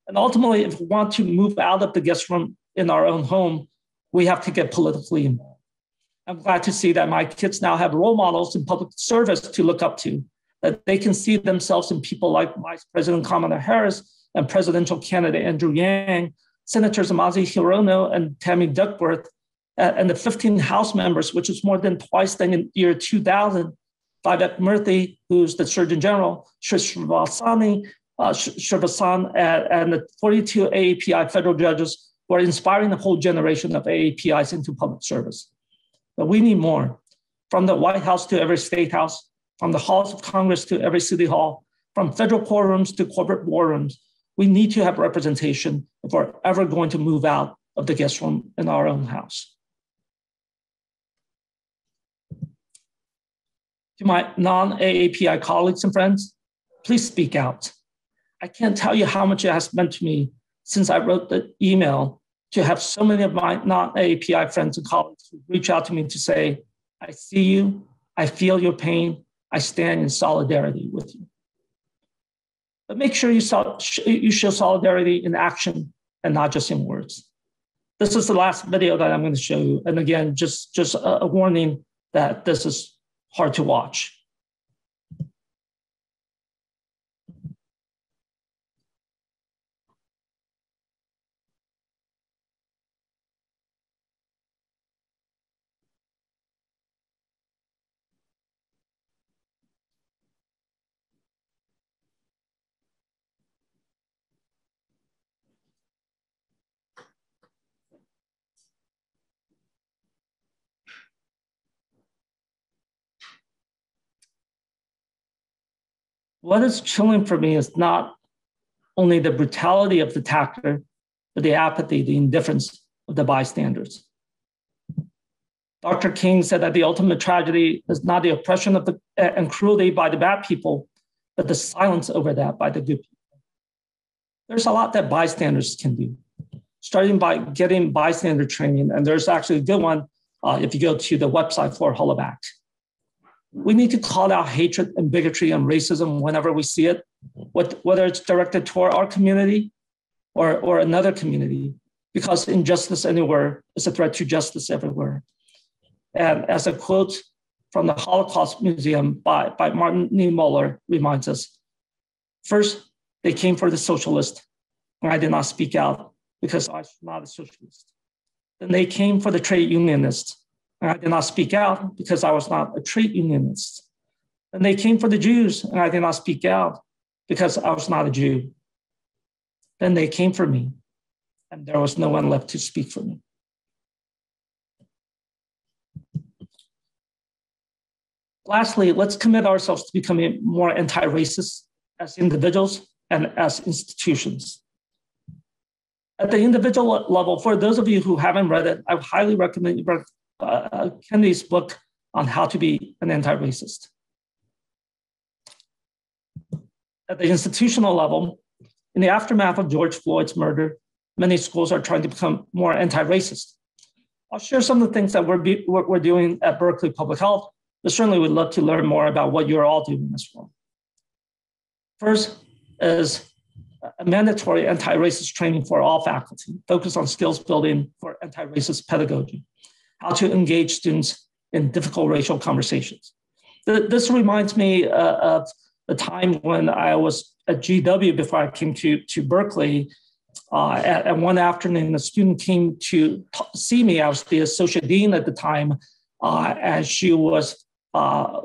And ultimately, if we want to move out of the guest room in our own home, we have to get politically involved. I'm glad to see that my kids now have role models in public service to look up to, that they can see themselves in people like Vice President Kamala Harris and presidential candidate Andrew Yang, Senators Mazie Hirono and Tammy Duckworth, and the 15 House members, which is more than twice than in year 2000. Vivek Murthy, who's the Surgeon General, Shrivasani, uh, Srivasan, and, and the 42 AAPI federal judges who are inspiring a whole generation of AAPIs into public service. But we need more from the White House to every state house, from the halls of Congress to every city hall, from federal courtrooms to corporate war rooms. We need to have representation if we're ever going to move out of the guest room in our own house. To my non AAPI colleagues and friends, please speak out. I can't tell you how much it has meant to me since I wrote the email to have so many of my non AAPI friends and colleagues reach out to me to say, I see you. I feel your pain. I stand in solidarity with you. But make sure you, you show solidarity in action and not just in words. This is the last video that I'm going to show you. And again, just, just a warning that this is hard to watch. What is chilling for me is not only the brutality of the attacker, but the apathy, the indifference of the bystanders. Dr. King said that the ultimate tragedy is not the oppression of the and cruelty by the bad people, but the silence over that by the good people. There's a lot that bystanders can do, starting by getting bystander training. And there's actually a good one uh, if you go to the website for Hollaback we need to call out hatred and bigotry and racism whenever we see it, whether it's directed toward our community or, or another community, because injustice anywhere is a threat to justice everywhere. And as a quote from the Holocaust Museum by, by Martin Niemöller reminds us, first, they came for the socialist, and I did not speak out because I was not a socialist. Then they came for the trade unionist, and I did not speak out because I was not a trade unionist. And they came for the Jews, and I did not speak out because I was not a Jew. Then they came for me, and there was no one left to speak for me. Lastly, let's commit ourselves to becoming more anti racist as individuals and as institutions. At the individual level, for those of you who haven't read it, I highly recommend you uh, Kendi's book on how to be an anti-racist. At the institutional level, in the aftermath of George Floyd's murder, many schools are trying to become more anti-racist. I'll share some of the things that we're, be, we're doing at Berkeley Public Health, but certainly would love to learn more about what you're all doing as well. First is a mandatory anti-racist training for all faculty, focused on skills building for anti-racist pedagogy how to engage students in difficult racial conversations. This reminds me uh, of the time when I was at GW before I came to, to Berkeley. Uh, at, one afternoon, a student came to see me. I was the associate dean at the time, uh, and she was uh,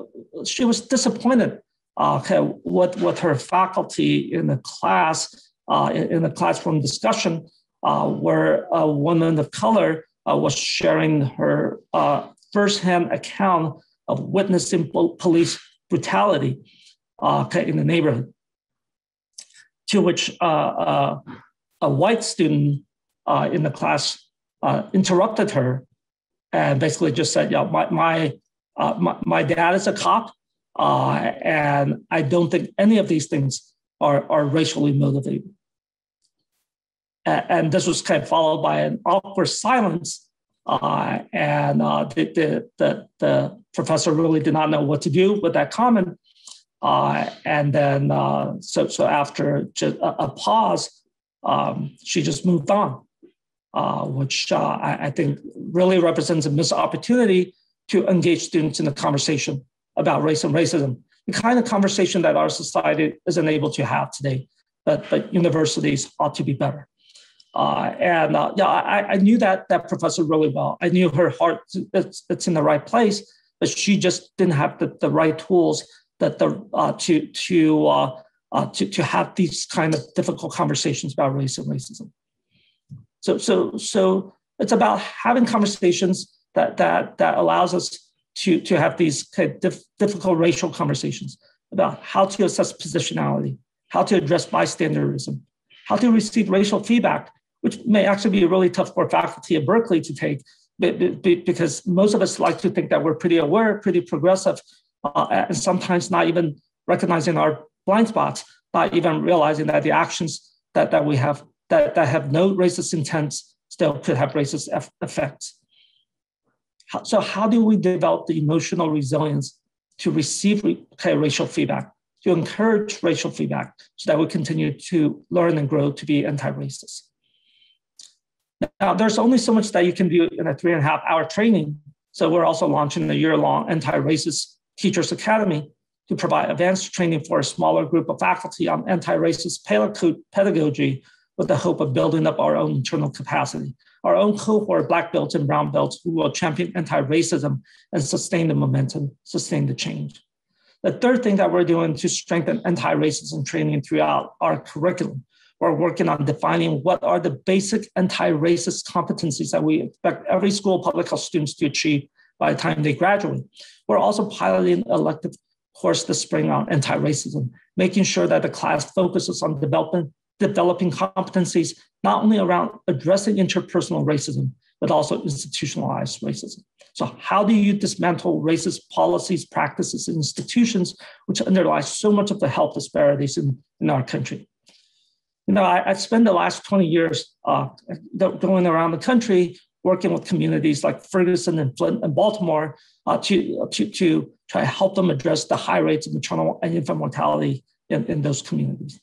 she was disappointed uh, with with her faculty in the class uh, in, in, the classroom discussion, where a woman of color was sharing her uh, firsthand account of witnessing police brutality uh, in the neighborhood. To which uh, uh, a white student uh, in the class interrupted her and basically just said, "Yeah, my my my, my, dad is a cop, and I don't think any of these things are are racially motivated." And this was kind of followed by an awkward silence. Uh, and uh, the, the, the, the, professor really did not know what to do with that comment. Uh, and then, uh, so, so after just a, a pause, um, she just moved on, uh, which uh, I, I, think really represents a missed opportunity to engage students in a conversation about race and racism, the kind of conversation that our society isn't able to have today, but, but universities ought to be better. Uh, and uh, yeah, I, I, knew that that professor really well. I knew her heart it's, it's in the right place, but she just didn't have the, the right tools that the uh, to to, uh, uh, to to have these kind of difficult conversations about race and racism. So so so it's about having conversations that that that allows us to to have these kind of dif- difficult racial conversations about how to assess positionality, how to address bystanderism, how to receive racial feedback which may actually be really tough for faculty at Berkeley to take because most of us like to think that we're pretty aware, pretty progressive, uh, and sometimes not even recognizing our blind spots, not even realizing that the actions that, that we have that, that have no racist intent still could have racist effects. So how do we develop the emotional resilience to receive okay, racial feedback, to encourage racial feedback so that we continue to learn and grow to be anti-racist? Now, there's only so much that you can do in a three and a half hour training. So we're also launching a year-long anti-racist teachers academy to provide advanced training for a smaller group of faculty on anti-racist pedagogy with the hope of building up our own internal capacity our own cohort, of black belts and brown belts, who will champion anti-racism and sustain the momentum, sustain the change. The third thing that we're doing to strengthen anti-racism training throughout our curriculum, we're working on defining what are the basic anti-racist competencies that we expect every school public health students to achieve by the time they graduate. We're also piloting an elective course this spring on anti-racism, making sure that the class focuses on developing developing competencies not only around addressing interpersonal racism, but also institutionalized racism. So, how do you dismantle racist policies, practices, and institutions which underlie so much of the health disparities in, in our country? You know, I, I spent the last 20 years uh, going around the country working with communities like Ferguson and Flint and Baltimore uh, to, to, to try to help them address the high rates of maternal and infant mortality in, in those communities.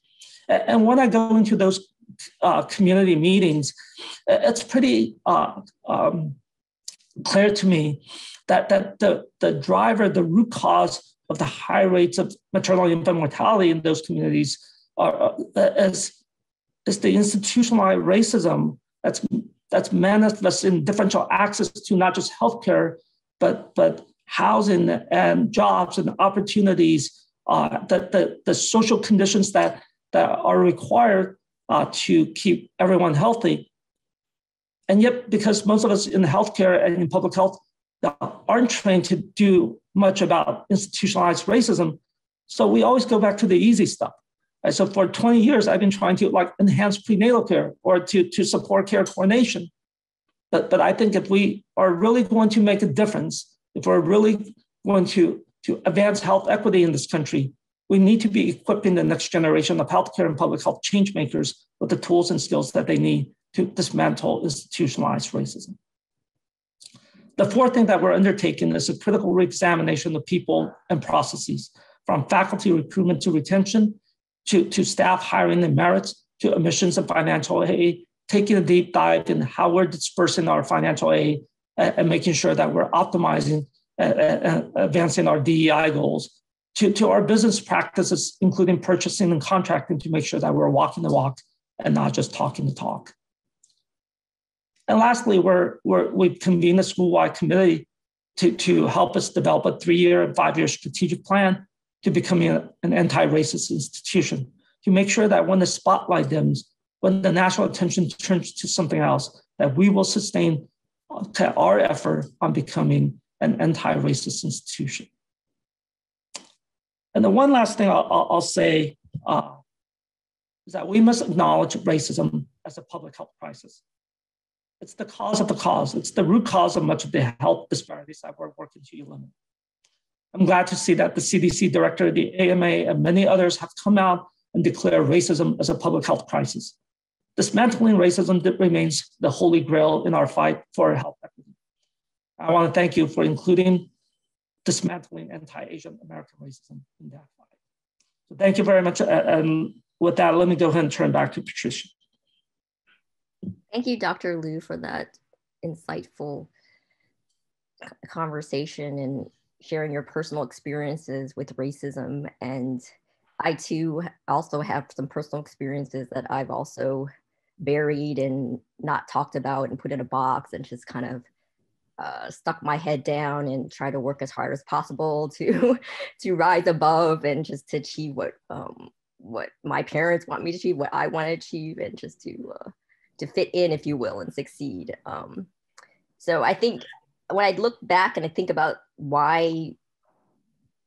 And when I go into those uh, community meetings, it's pretty uh, um, clear to me that, that the, the driver, the root cause of the high rates of maternal infant mortality in those communities are, uh, is, is the institutionalized racism that's, that's manifest in differential access to not just healthcare, but, but housing and jobs and opportunities, uh, the, the, the social conditions that that are required uh, to keep everyone healthy. And yet, because most of us in healthcare and in public health uh, aren't trained to do much about institutionalized racism, so we always go back to the easy stuff. Right? So for 20 years, I've been trying to like enhance prenatal care or to, to support care coordination. But, but I think if we are really going to make a difference, if we're really going to, to advance health equity in this country, we need to be equipping the next generation of healthcare and public health change makers with the tools and skills that they need to dismantle institutionalized racism. The fourth thing that we're undertaking is a critical reexamination of people and processes, from faculty recruitment to retention, to, to staff hiring and merits, to admissions and financial aid, taking a deep dive in how we're dispersing our financial aid and, and making sure that we're optimizing and, and advancing our DEI goals to, to our business practices, including purchasing and contracting, to make sure that we're walking the walk and not just talking the talk. And lastly, we're, we're, we've convened a school-wide committee to, to help us develop a three-year and five-year strategic plan to becoming an anti-racist institution, to make sure that when the spotlight dims, when the national attention turns to something else, that we will sustain our effort on becoming an anti-racist institution. And the one last thing I'll, I'll, I'll say uh, is that we must acknowledge racism as a public health crisis. It's the cause of the cause. It's the root cause of much of the health disparities that we're working to eliminate. I'm glad to see that the CDC director, the AMA, and many others have come out and declared racism as a public health crisis. Dismantling racism remains the holy grail in our fight for health equity. I want to thank you for including dismantling anti-Asian American racism in that fight. So thank you very much. Uh, and with that, let me go ahead and turn back to Patricia. Thank you, Dr. Lu, for that insightful conversation and sharing your personal experiences with racism. And I too also have some personal experiences that I've also buried and not talked about and put in a box and just kind of uh, stuck my head down and try to work as hard as possible to to rise above and just to achieve what um, what my parents want me to achieve, what I want to achieve, and just to uh, to fit in, if you will, and succeed. Um, so I think when I look back and I think about why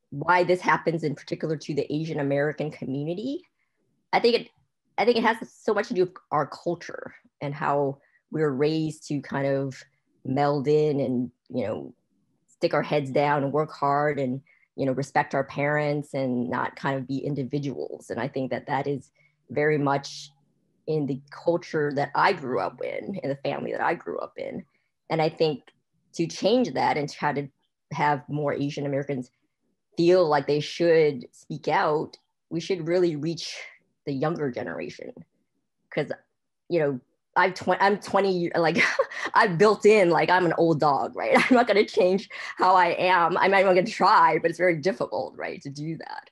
why this happens in particular to the Asian American community, I think it I think it has so much to do with our culture and how we're raised to kind of meld in and you know stick our heads down and work hard and you know respect our parents and not kind of be individuals. And i think that that is very much in the culture that i grew up in in the family that i grew up in. And i think to change that and try to have more Asian Americans feel like they should speak out, we should really reach the younger generation. Because, you know, I've 20, I'm 20, like I've built in, like I'm an old dog, right? I'm not going to change how I am. I'm not even going to try, but it's very difficult, right, to do that.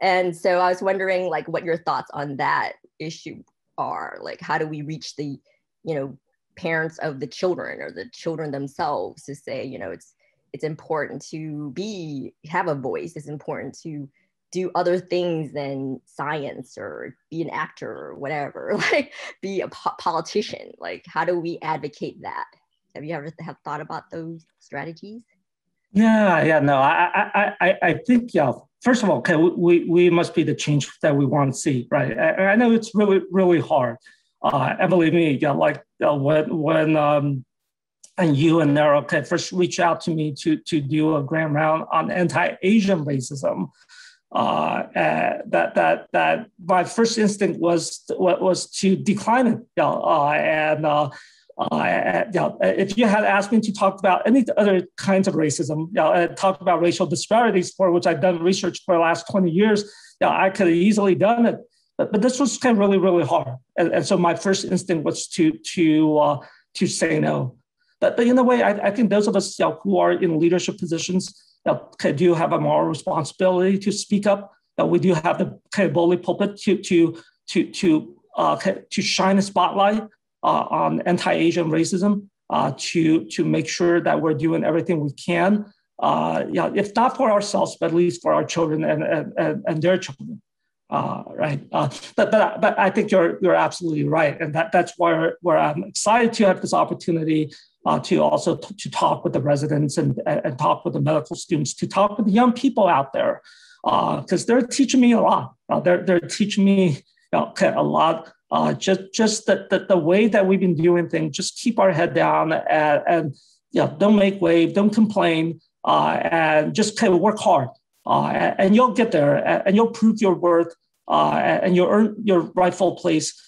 And so I was wondering, like, what your thoughts on that issue are. Like, how do we reach the, you know, parents of the children or the children themselves to say, you know, it's it's important to be have a voice. It's important to do other things than science or be an actor or whatever like be a po- politician. Like how do we advocate that? Have you ever have thought about those strategies? Yeah yeah no i i i, think yeah first of all okay we we must be the change that we want to see right? I, I know it's really really hard. Uh and believe me yeah like uh, when when um and you and okay, first reach out to me to to do a grand round on anti-Asian racism uh, that that that my first instinct was was to decline it. Uh, and uh, uh, if you had asked me to talk about any other kinds of racism, talk about racial disparities, for which I've done research for the last 20 years, I could have easily done it. But, but this was kind of really, really hard. And, and so my first instinct was to to uh, to say no. But, but in a way, I, I think those of us you know, who are in leadership positions, that do have a moral responsibility to speak up. That we do have the bully pulpit to to to to uh, to shine a spotlight uh, on anti-Asian racism, uh, to to make sure that we're doing everything we can. Uh, yeah, if not for ourselves, but at least for our children and and, and their children. Uh, right, uh, but but but I think you're you're absolutely right, and that that's where where I'm excited to have this opportunity uh, to also t- to talk with the residents and, and talk with the medical students, to talk with the young people out there, because uh, they're teaching me a lot. Uh, they're, they're teaching me you know, a lot. Uh, just just the, the, the, way that we've been doing things, just keep our head down and, and you know, don't make wave, don't complain, uh, and just kind of work hard. Uh, and you'll get there and you'll prove your worth and you'll earn your rightful place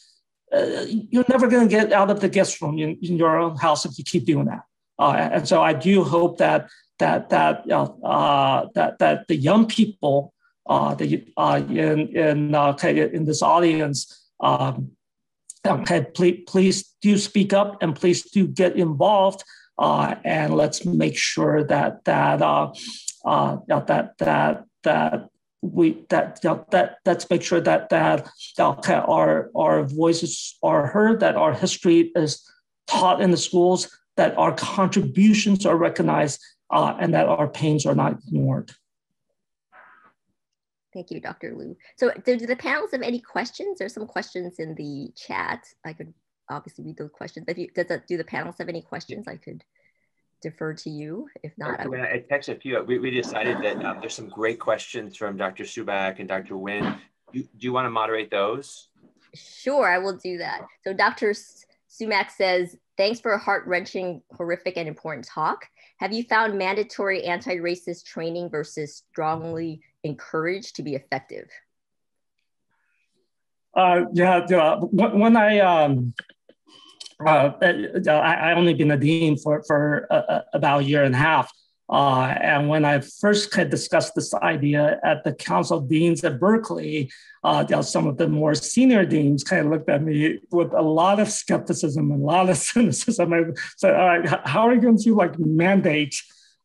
uh, you're never going to get out of the guest room in, in, your own house if you keep doing that. Uh, and so I do hope that that that uh, that that the young people uh, uh, in in uh, in this audience. Um, okay, please, please do speak up and please do get involved, and let's make sure that that that that that we that you know, that let's make sure that that our our voices are heard, that our history is taught in the schools, that our contributions are recognized, uh, and that our pains are not ignored. Thank you, Dr. Lu. So do the panels have any questions? There's some questions in the chat. I could obviously read those questions. If you, does the, do the panels have any questions I could defer to you. If not, I, I, I text a few. We, we decided that um, there's some great questions from Dr. Subak and Dr. Wynn. You, do you want to moderate those? Sure, I will do that. So Dr. Subak says, thanks for a heart-wrenching, horrific, and important talk. Have you found mandatory anti-racist training versus strongly encouraged to be effective? Uh, yeah, yeah. When I um, uh, uh, I, I only been a dean for, for uh, uh, about a year and a half. Uh, and when I first had discussed this idea at the Council of Deans at Berkeley, uh, some of the more senior deans kind of looked at me with a lot of skepticism and a lot of cynicism. I said, all right, how are you going to like mandate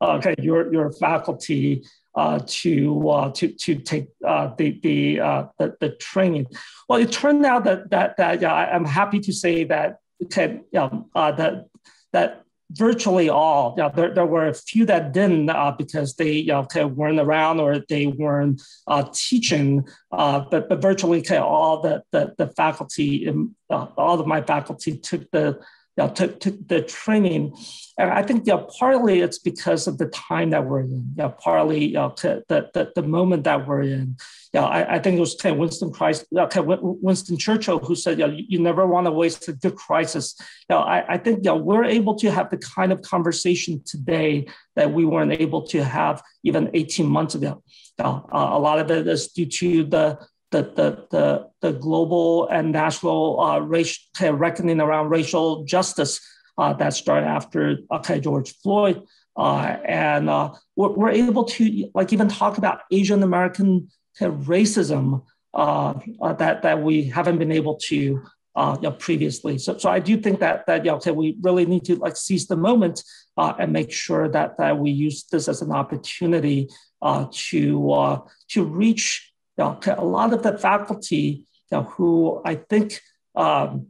okay, your, your faculty uh, to uh, to to take uh, the the, the, the training. Well, it turned out that that that yeah, I'm happy to say that okay, yeah, uh, that that virtually all. Yeah, there, there were a few that didn't uh, because they you know, okay, weren't around or they weren't uh, teaching. Uh, but but virtually okay, all the the, the faculty, uh, all of my faculty took the you know, took, took the training. And I think, you know, partly it's because of the time that we're in. You know, partly you know, the, the, the moment that we're in. You know, I, I think it was kind of Winston Christ, okay, Winston Churchill who said, you, know, you never want to waste a good crisis. You know, I, I think you know, we're able to have the kind of conversation today that we weren't able to have even 18 months ago. You uh, a lot of it is due to the the, the, the, the global and national uh, racial reckoning around racial justice uh, that started after okay, George Floyd. Uh, and uh, we're, we're, able to like even talk about Asian American racism uh, uh, that, that we haven't been able to uh, you know, previously. So, so I do think that that you know, okay, we really need to like seize the moment uh, and make sure that that we use this as an opportunity uh, to uh, to reach you know, a lot of the faculty you know, who I think um,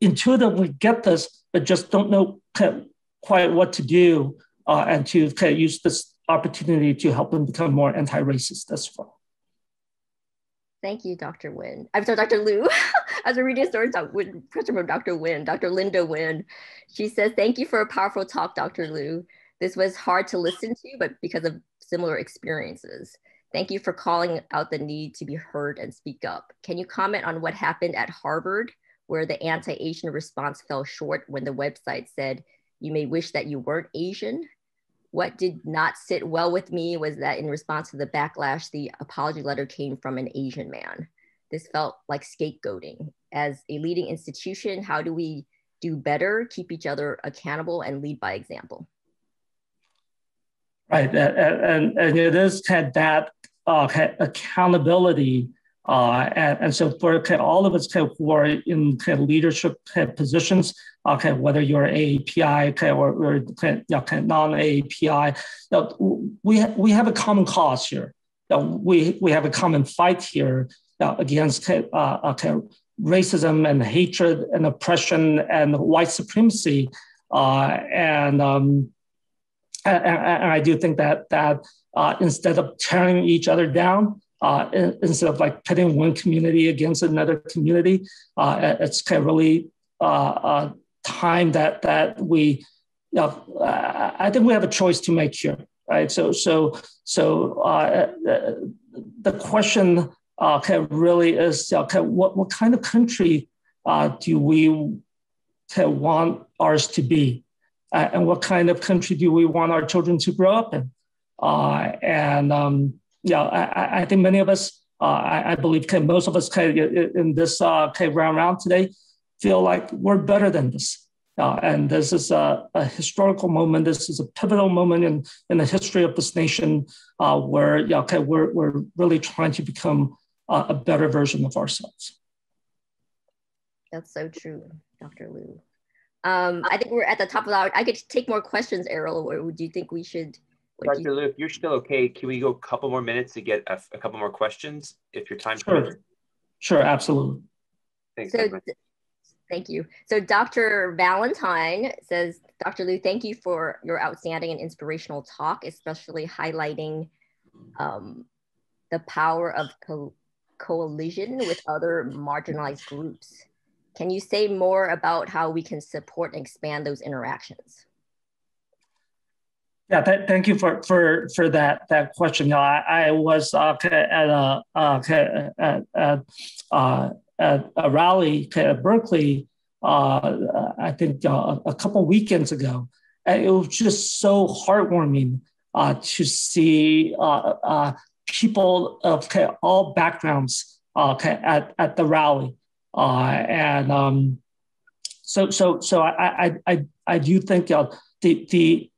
intuitively get this, but just don't know quite what to do, uh, and to use this opportunity to help them become more anti-racist as well. Thank you, Dr. Wynn. I'm sorry, Dr. Lu. As a reading question from Dr. Wynn, Dr. Linda Wynn. She says, thank you for a powerful talk, Dr. Lu. This was hard to listen to, but because of similar experiences. Thank you for calling out the need to be heard and speak up. Can you comment on what happened at Harvard, where the anti-Asian response fell short when the website said, you may wish that you weren't Asian? What did not sit well with me was that in response to the backlash, the apology letter came from an Asian man. This felt like scapegoating. As a leading institution, how do we do better, keep each other accountable, and lead by example? Right, and, and it is of that uh, accountability uh, and, and, so for all of us who are in leadership positions, okay, whether you're AAPI of, or, or non-AAPI, we, ha- we have a common cause here. We, we have a common fight here against uh, of racism and hatred and oppression and white supremacy. Uh, and, um, and, and, I do think that, that uh, instead of tearing each other down, uh, instead of like pitting one community against another community. Uh, it's kind of really uh, time that that we, know, I think we have a choice to make here, right? So so so uh, the question uh, kind of really is okay, what what kind of country uh, do we kind of want ours to be, and what kind of country do we want our children to grow up in, and um, yeah, I, I think many of us, uh, I, I, believe most of us in this uh, round round today feel like we're better than this. Uh, and this is a, a, historical moment. This is a pivotal moment in, in the history of this nation uh, where yeah, okay, we're, we're really trying to become uh, a better version of ourselves. That's so true, Dr. Lu. Um, I think we're at the top of the hour. I could take more questions, Errol, or would you think we should Dr. You... Lu, if you're still okay, can we go a couple more minutes to get a, a couple more questions if your time sure. Sure, absolutely. Thanks. So, thank you. So Dr. Valentine says, Dr. Lu, thank you for your outstanding and inspirational talk, especially highlighting um, the power of co coalition with other marginalized groups. Can you say more about how we can support and expand those interactions? Yeah, th- thank you for for for that that question. You I, I was uh, at a uh, at, at, uh, at a rally at Berkeley. Uh, I think uh, a couple weekends ago, and it was just so heartwarming uh, to see people of all backgrounds at at the rally, and um, so so so I I I, I do think the the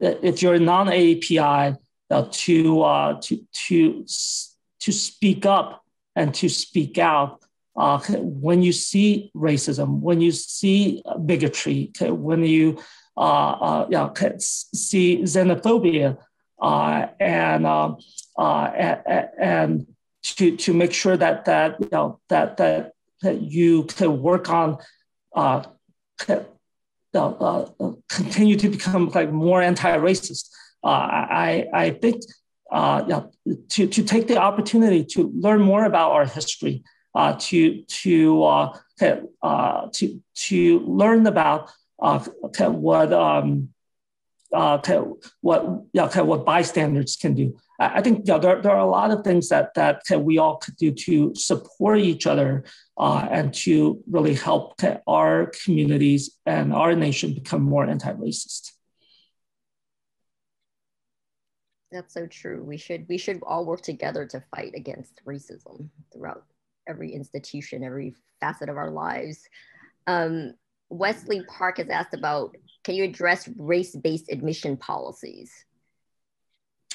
if you're non-AAPI, uh, to, uh, to, to, to speak up and to speak out uh, when you see racism, when you see bigotry, when you uh, uh, see xenophobia, uh, and, um, and, and to, to make sure that that you know that that, that you can work on uh, uh, continue to become like more anti-racist. Uh, I, I think uh, yeah, to, to take the opportunity to learn more about our history, uh, to to uh, to to learn about what um, what yeah, what bystanders can do. I think yeah, there, there are a lot of things that that we all could do to support each other uh, and to really help our communities and our nation become more anti-racist. That's so true. We should we should all work together to fight against racism throughout every institution, every facet of our lives. Um, Wesley Park has asked about, can you address race-based admission policies?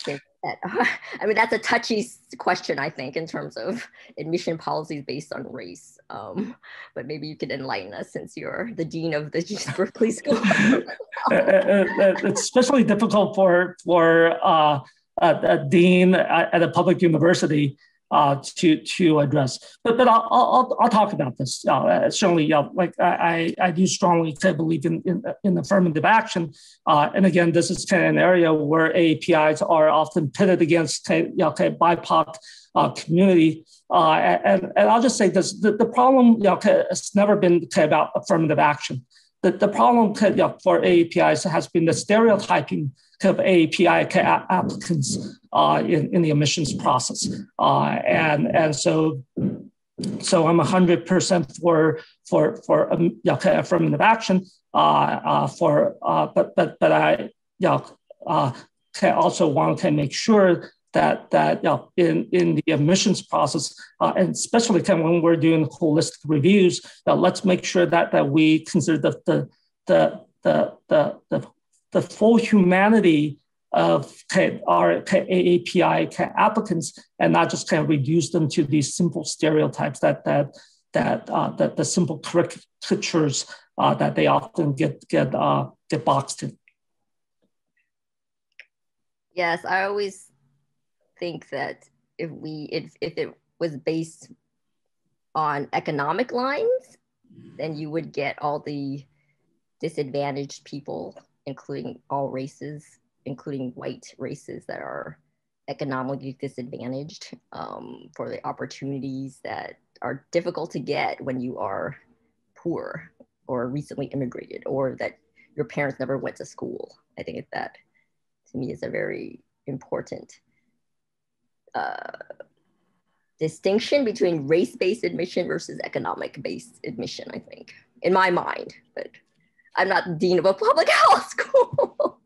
I mean, that's a touchy question, I think, in terms of admission policies based on race. Um, but maybe you could enlighten us since you're the dean of the Berkeley School. Uh, uh, uh, it's especially difficult for for uh, a, a, dean at a public university uh, to to address. But but I'll I'll, I'll talk about this. Uh, certainly, uh, like I I do strongly believe in in, in affirmative action. Uh, and again, this is kind of an area where APIs are often pitted against you know, of BIPOC uh, community. And, and I'll just say this: the, the problem you know, has never been about affirmative action. The, the problem for APIs has been the stereotyping of API applicants uh, in, in the admissions process. Uh, and, and so, so I'm 100% for, for, for um, affirmative action uh, uh, for, uh, but, but, but I yeah, uh, also want to make sure that that you know, in in the admissions process, uh, and especially when we're doing holistic reviews, uh, let's make sure that that we consider the the the the the, the, the full humanity of our AAPI applicants and not just kind of reduce them to these simple stereotypes that that that uh, that the simple caricatures uh, that they often get get uh, get boxed in. Yes, I always think that if we if if it was based on economic lines, then you would get all the disadvantaged people, including all races, including white races that are economically disadvantaged um, for the opportunities that are difficult to get when you are poor or recently immigrated or that your parents never went to school. I think that to me is a very important uh, distinction between race-based admission versus economic-based admission, I think, in my mind, but I'm not dean of a public health school.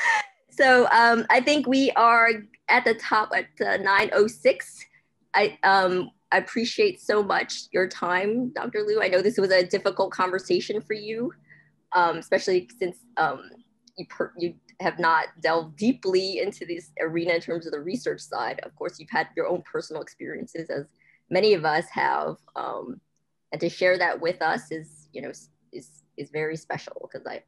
so um, I think we are at the top at uh, 9.06. I, um, I appreciate so much your time, Dr. Lu. I know this was a difficult conversation for you, um, especially since um, you, per- you have not delved deeply into this arena in terms of the research side. Of course, you've had your own personal experiences, as many of us have, um, and to share that with us is, you know, is is very special because I,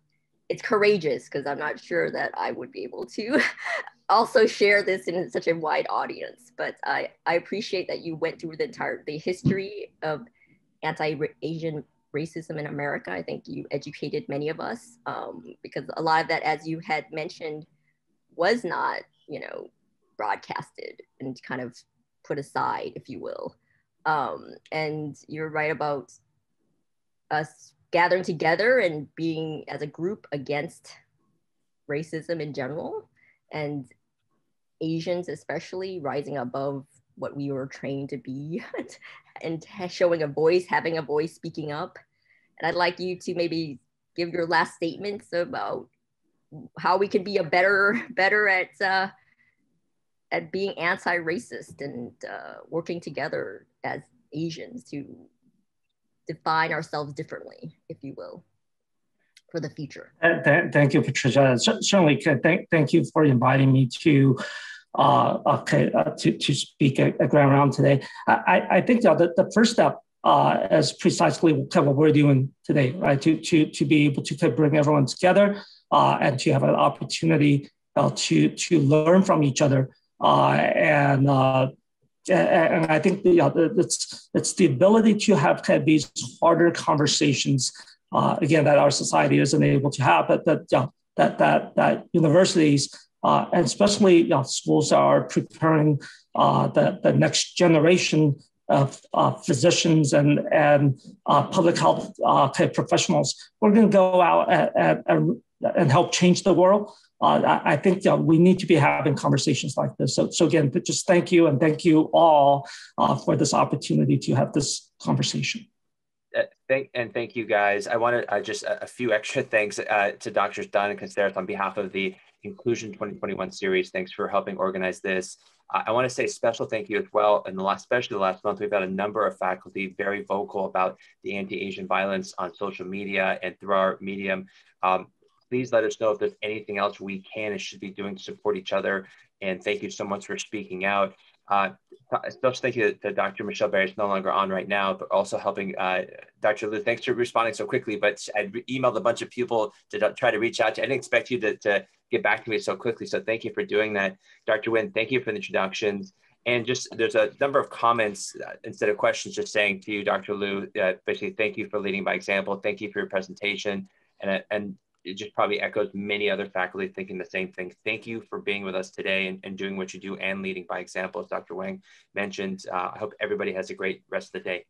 it's courageous because I'm not sure that I would be able to also share this in such a wide audience. But I I appreciate that you went through the entire the history of anti-Asian racism in America. I think you educated many of us um, because a lot of that, as you had mentioned, was not, you know, broadcasted and kind of put aside, if you will. Um, and you're right about us gathering together and being as a group against racism in general and Asians especially rising above what we were trained to be and showing a voice, having a voice, speaking up. And I'd like you to maybe give your last statements about how we can be a better, better at uh, at being anti-racist and uh, working together as Asians to define ourselves differently, if you will, for the future. Thank you, Patricia. Certainly, thank, thank you for inviting me to uh, okay, uh, to, to speak at, at Grand Round today. I, I think that the, the first step uh, is precisely kind of what we're doing today, right? To, to, to be able to kind of bring everyone together uh, and to have an opportunity uh, to, to learn from each other. Uh, and, and I think the, it's, it's the ability to have kind of these harder conversations, again, that our society isn't able to have, but that, that, that, that universities uh, and especially you know, schools are preparing uh, the, the next generation of uh, physicians and, and uh, public health uh, professionals. We're going to go out and, and, and, help change the world. Uh, I, think we need to be having conversations like this. So, so again, just thank you and thank you all for this opportunity to have this conversation. Uh, thank and thank you guys. I wanted uh, just a, a, few extra thanks uh, to Doctors Dunn and Caceres on behalf of the Inclusion 2021 series. Thanks for helping organize this. I want to say special thank you as well. In the last, especially the last month, we've had a number of faculty very vocal about the anti-Asian violence on social media and through our medium. Um, please let us know if there's anything else we can and should be doing to support each other. And thank you so much for speaking out. Uh, special thank you to Dr. Michelle Berry. is no longer on right now, but also helping uh, Dr. Lu. Thanks for responding so quickly, but I emailed a bunch of people to try to reach out to. I didn't expect you to, to get back to me so quickly. So thank you for doing that. Dr. Wynn, thank you for the introductions. And just there's a number of comments uh, instead of questions, just saying to you, Dr. Lu, uh, basically, thank you for leading by example. Thank you for your presentation. And, and it just probably echoes many other faculty thinking the same thing. Thank you for being with us today and, and doing what you do and leading by example, as Dr. Wang mentioned. Uh, I hope everybody has a great rest of the day.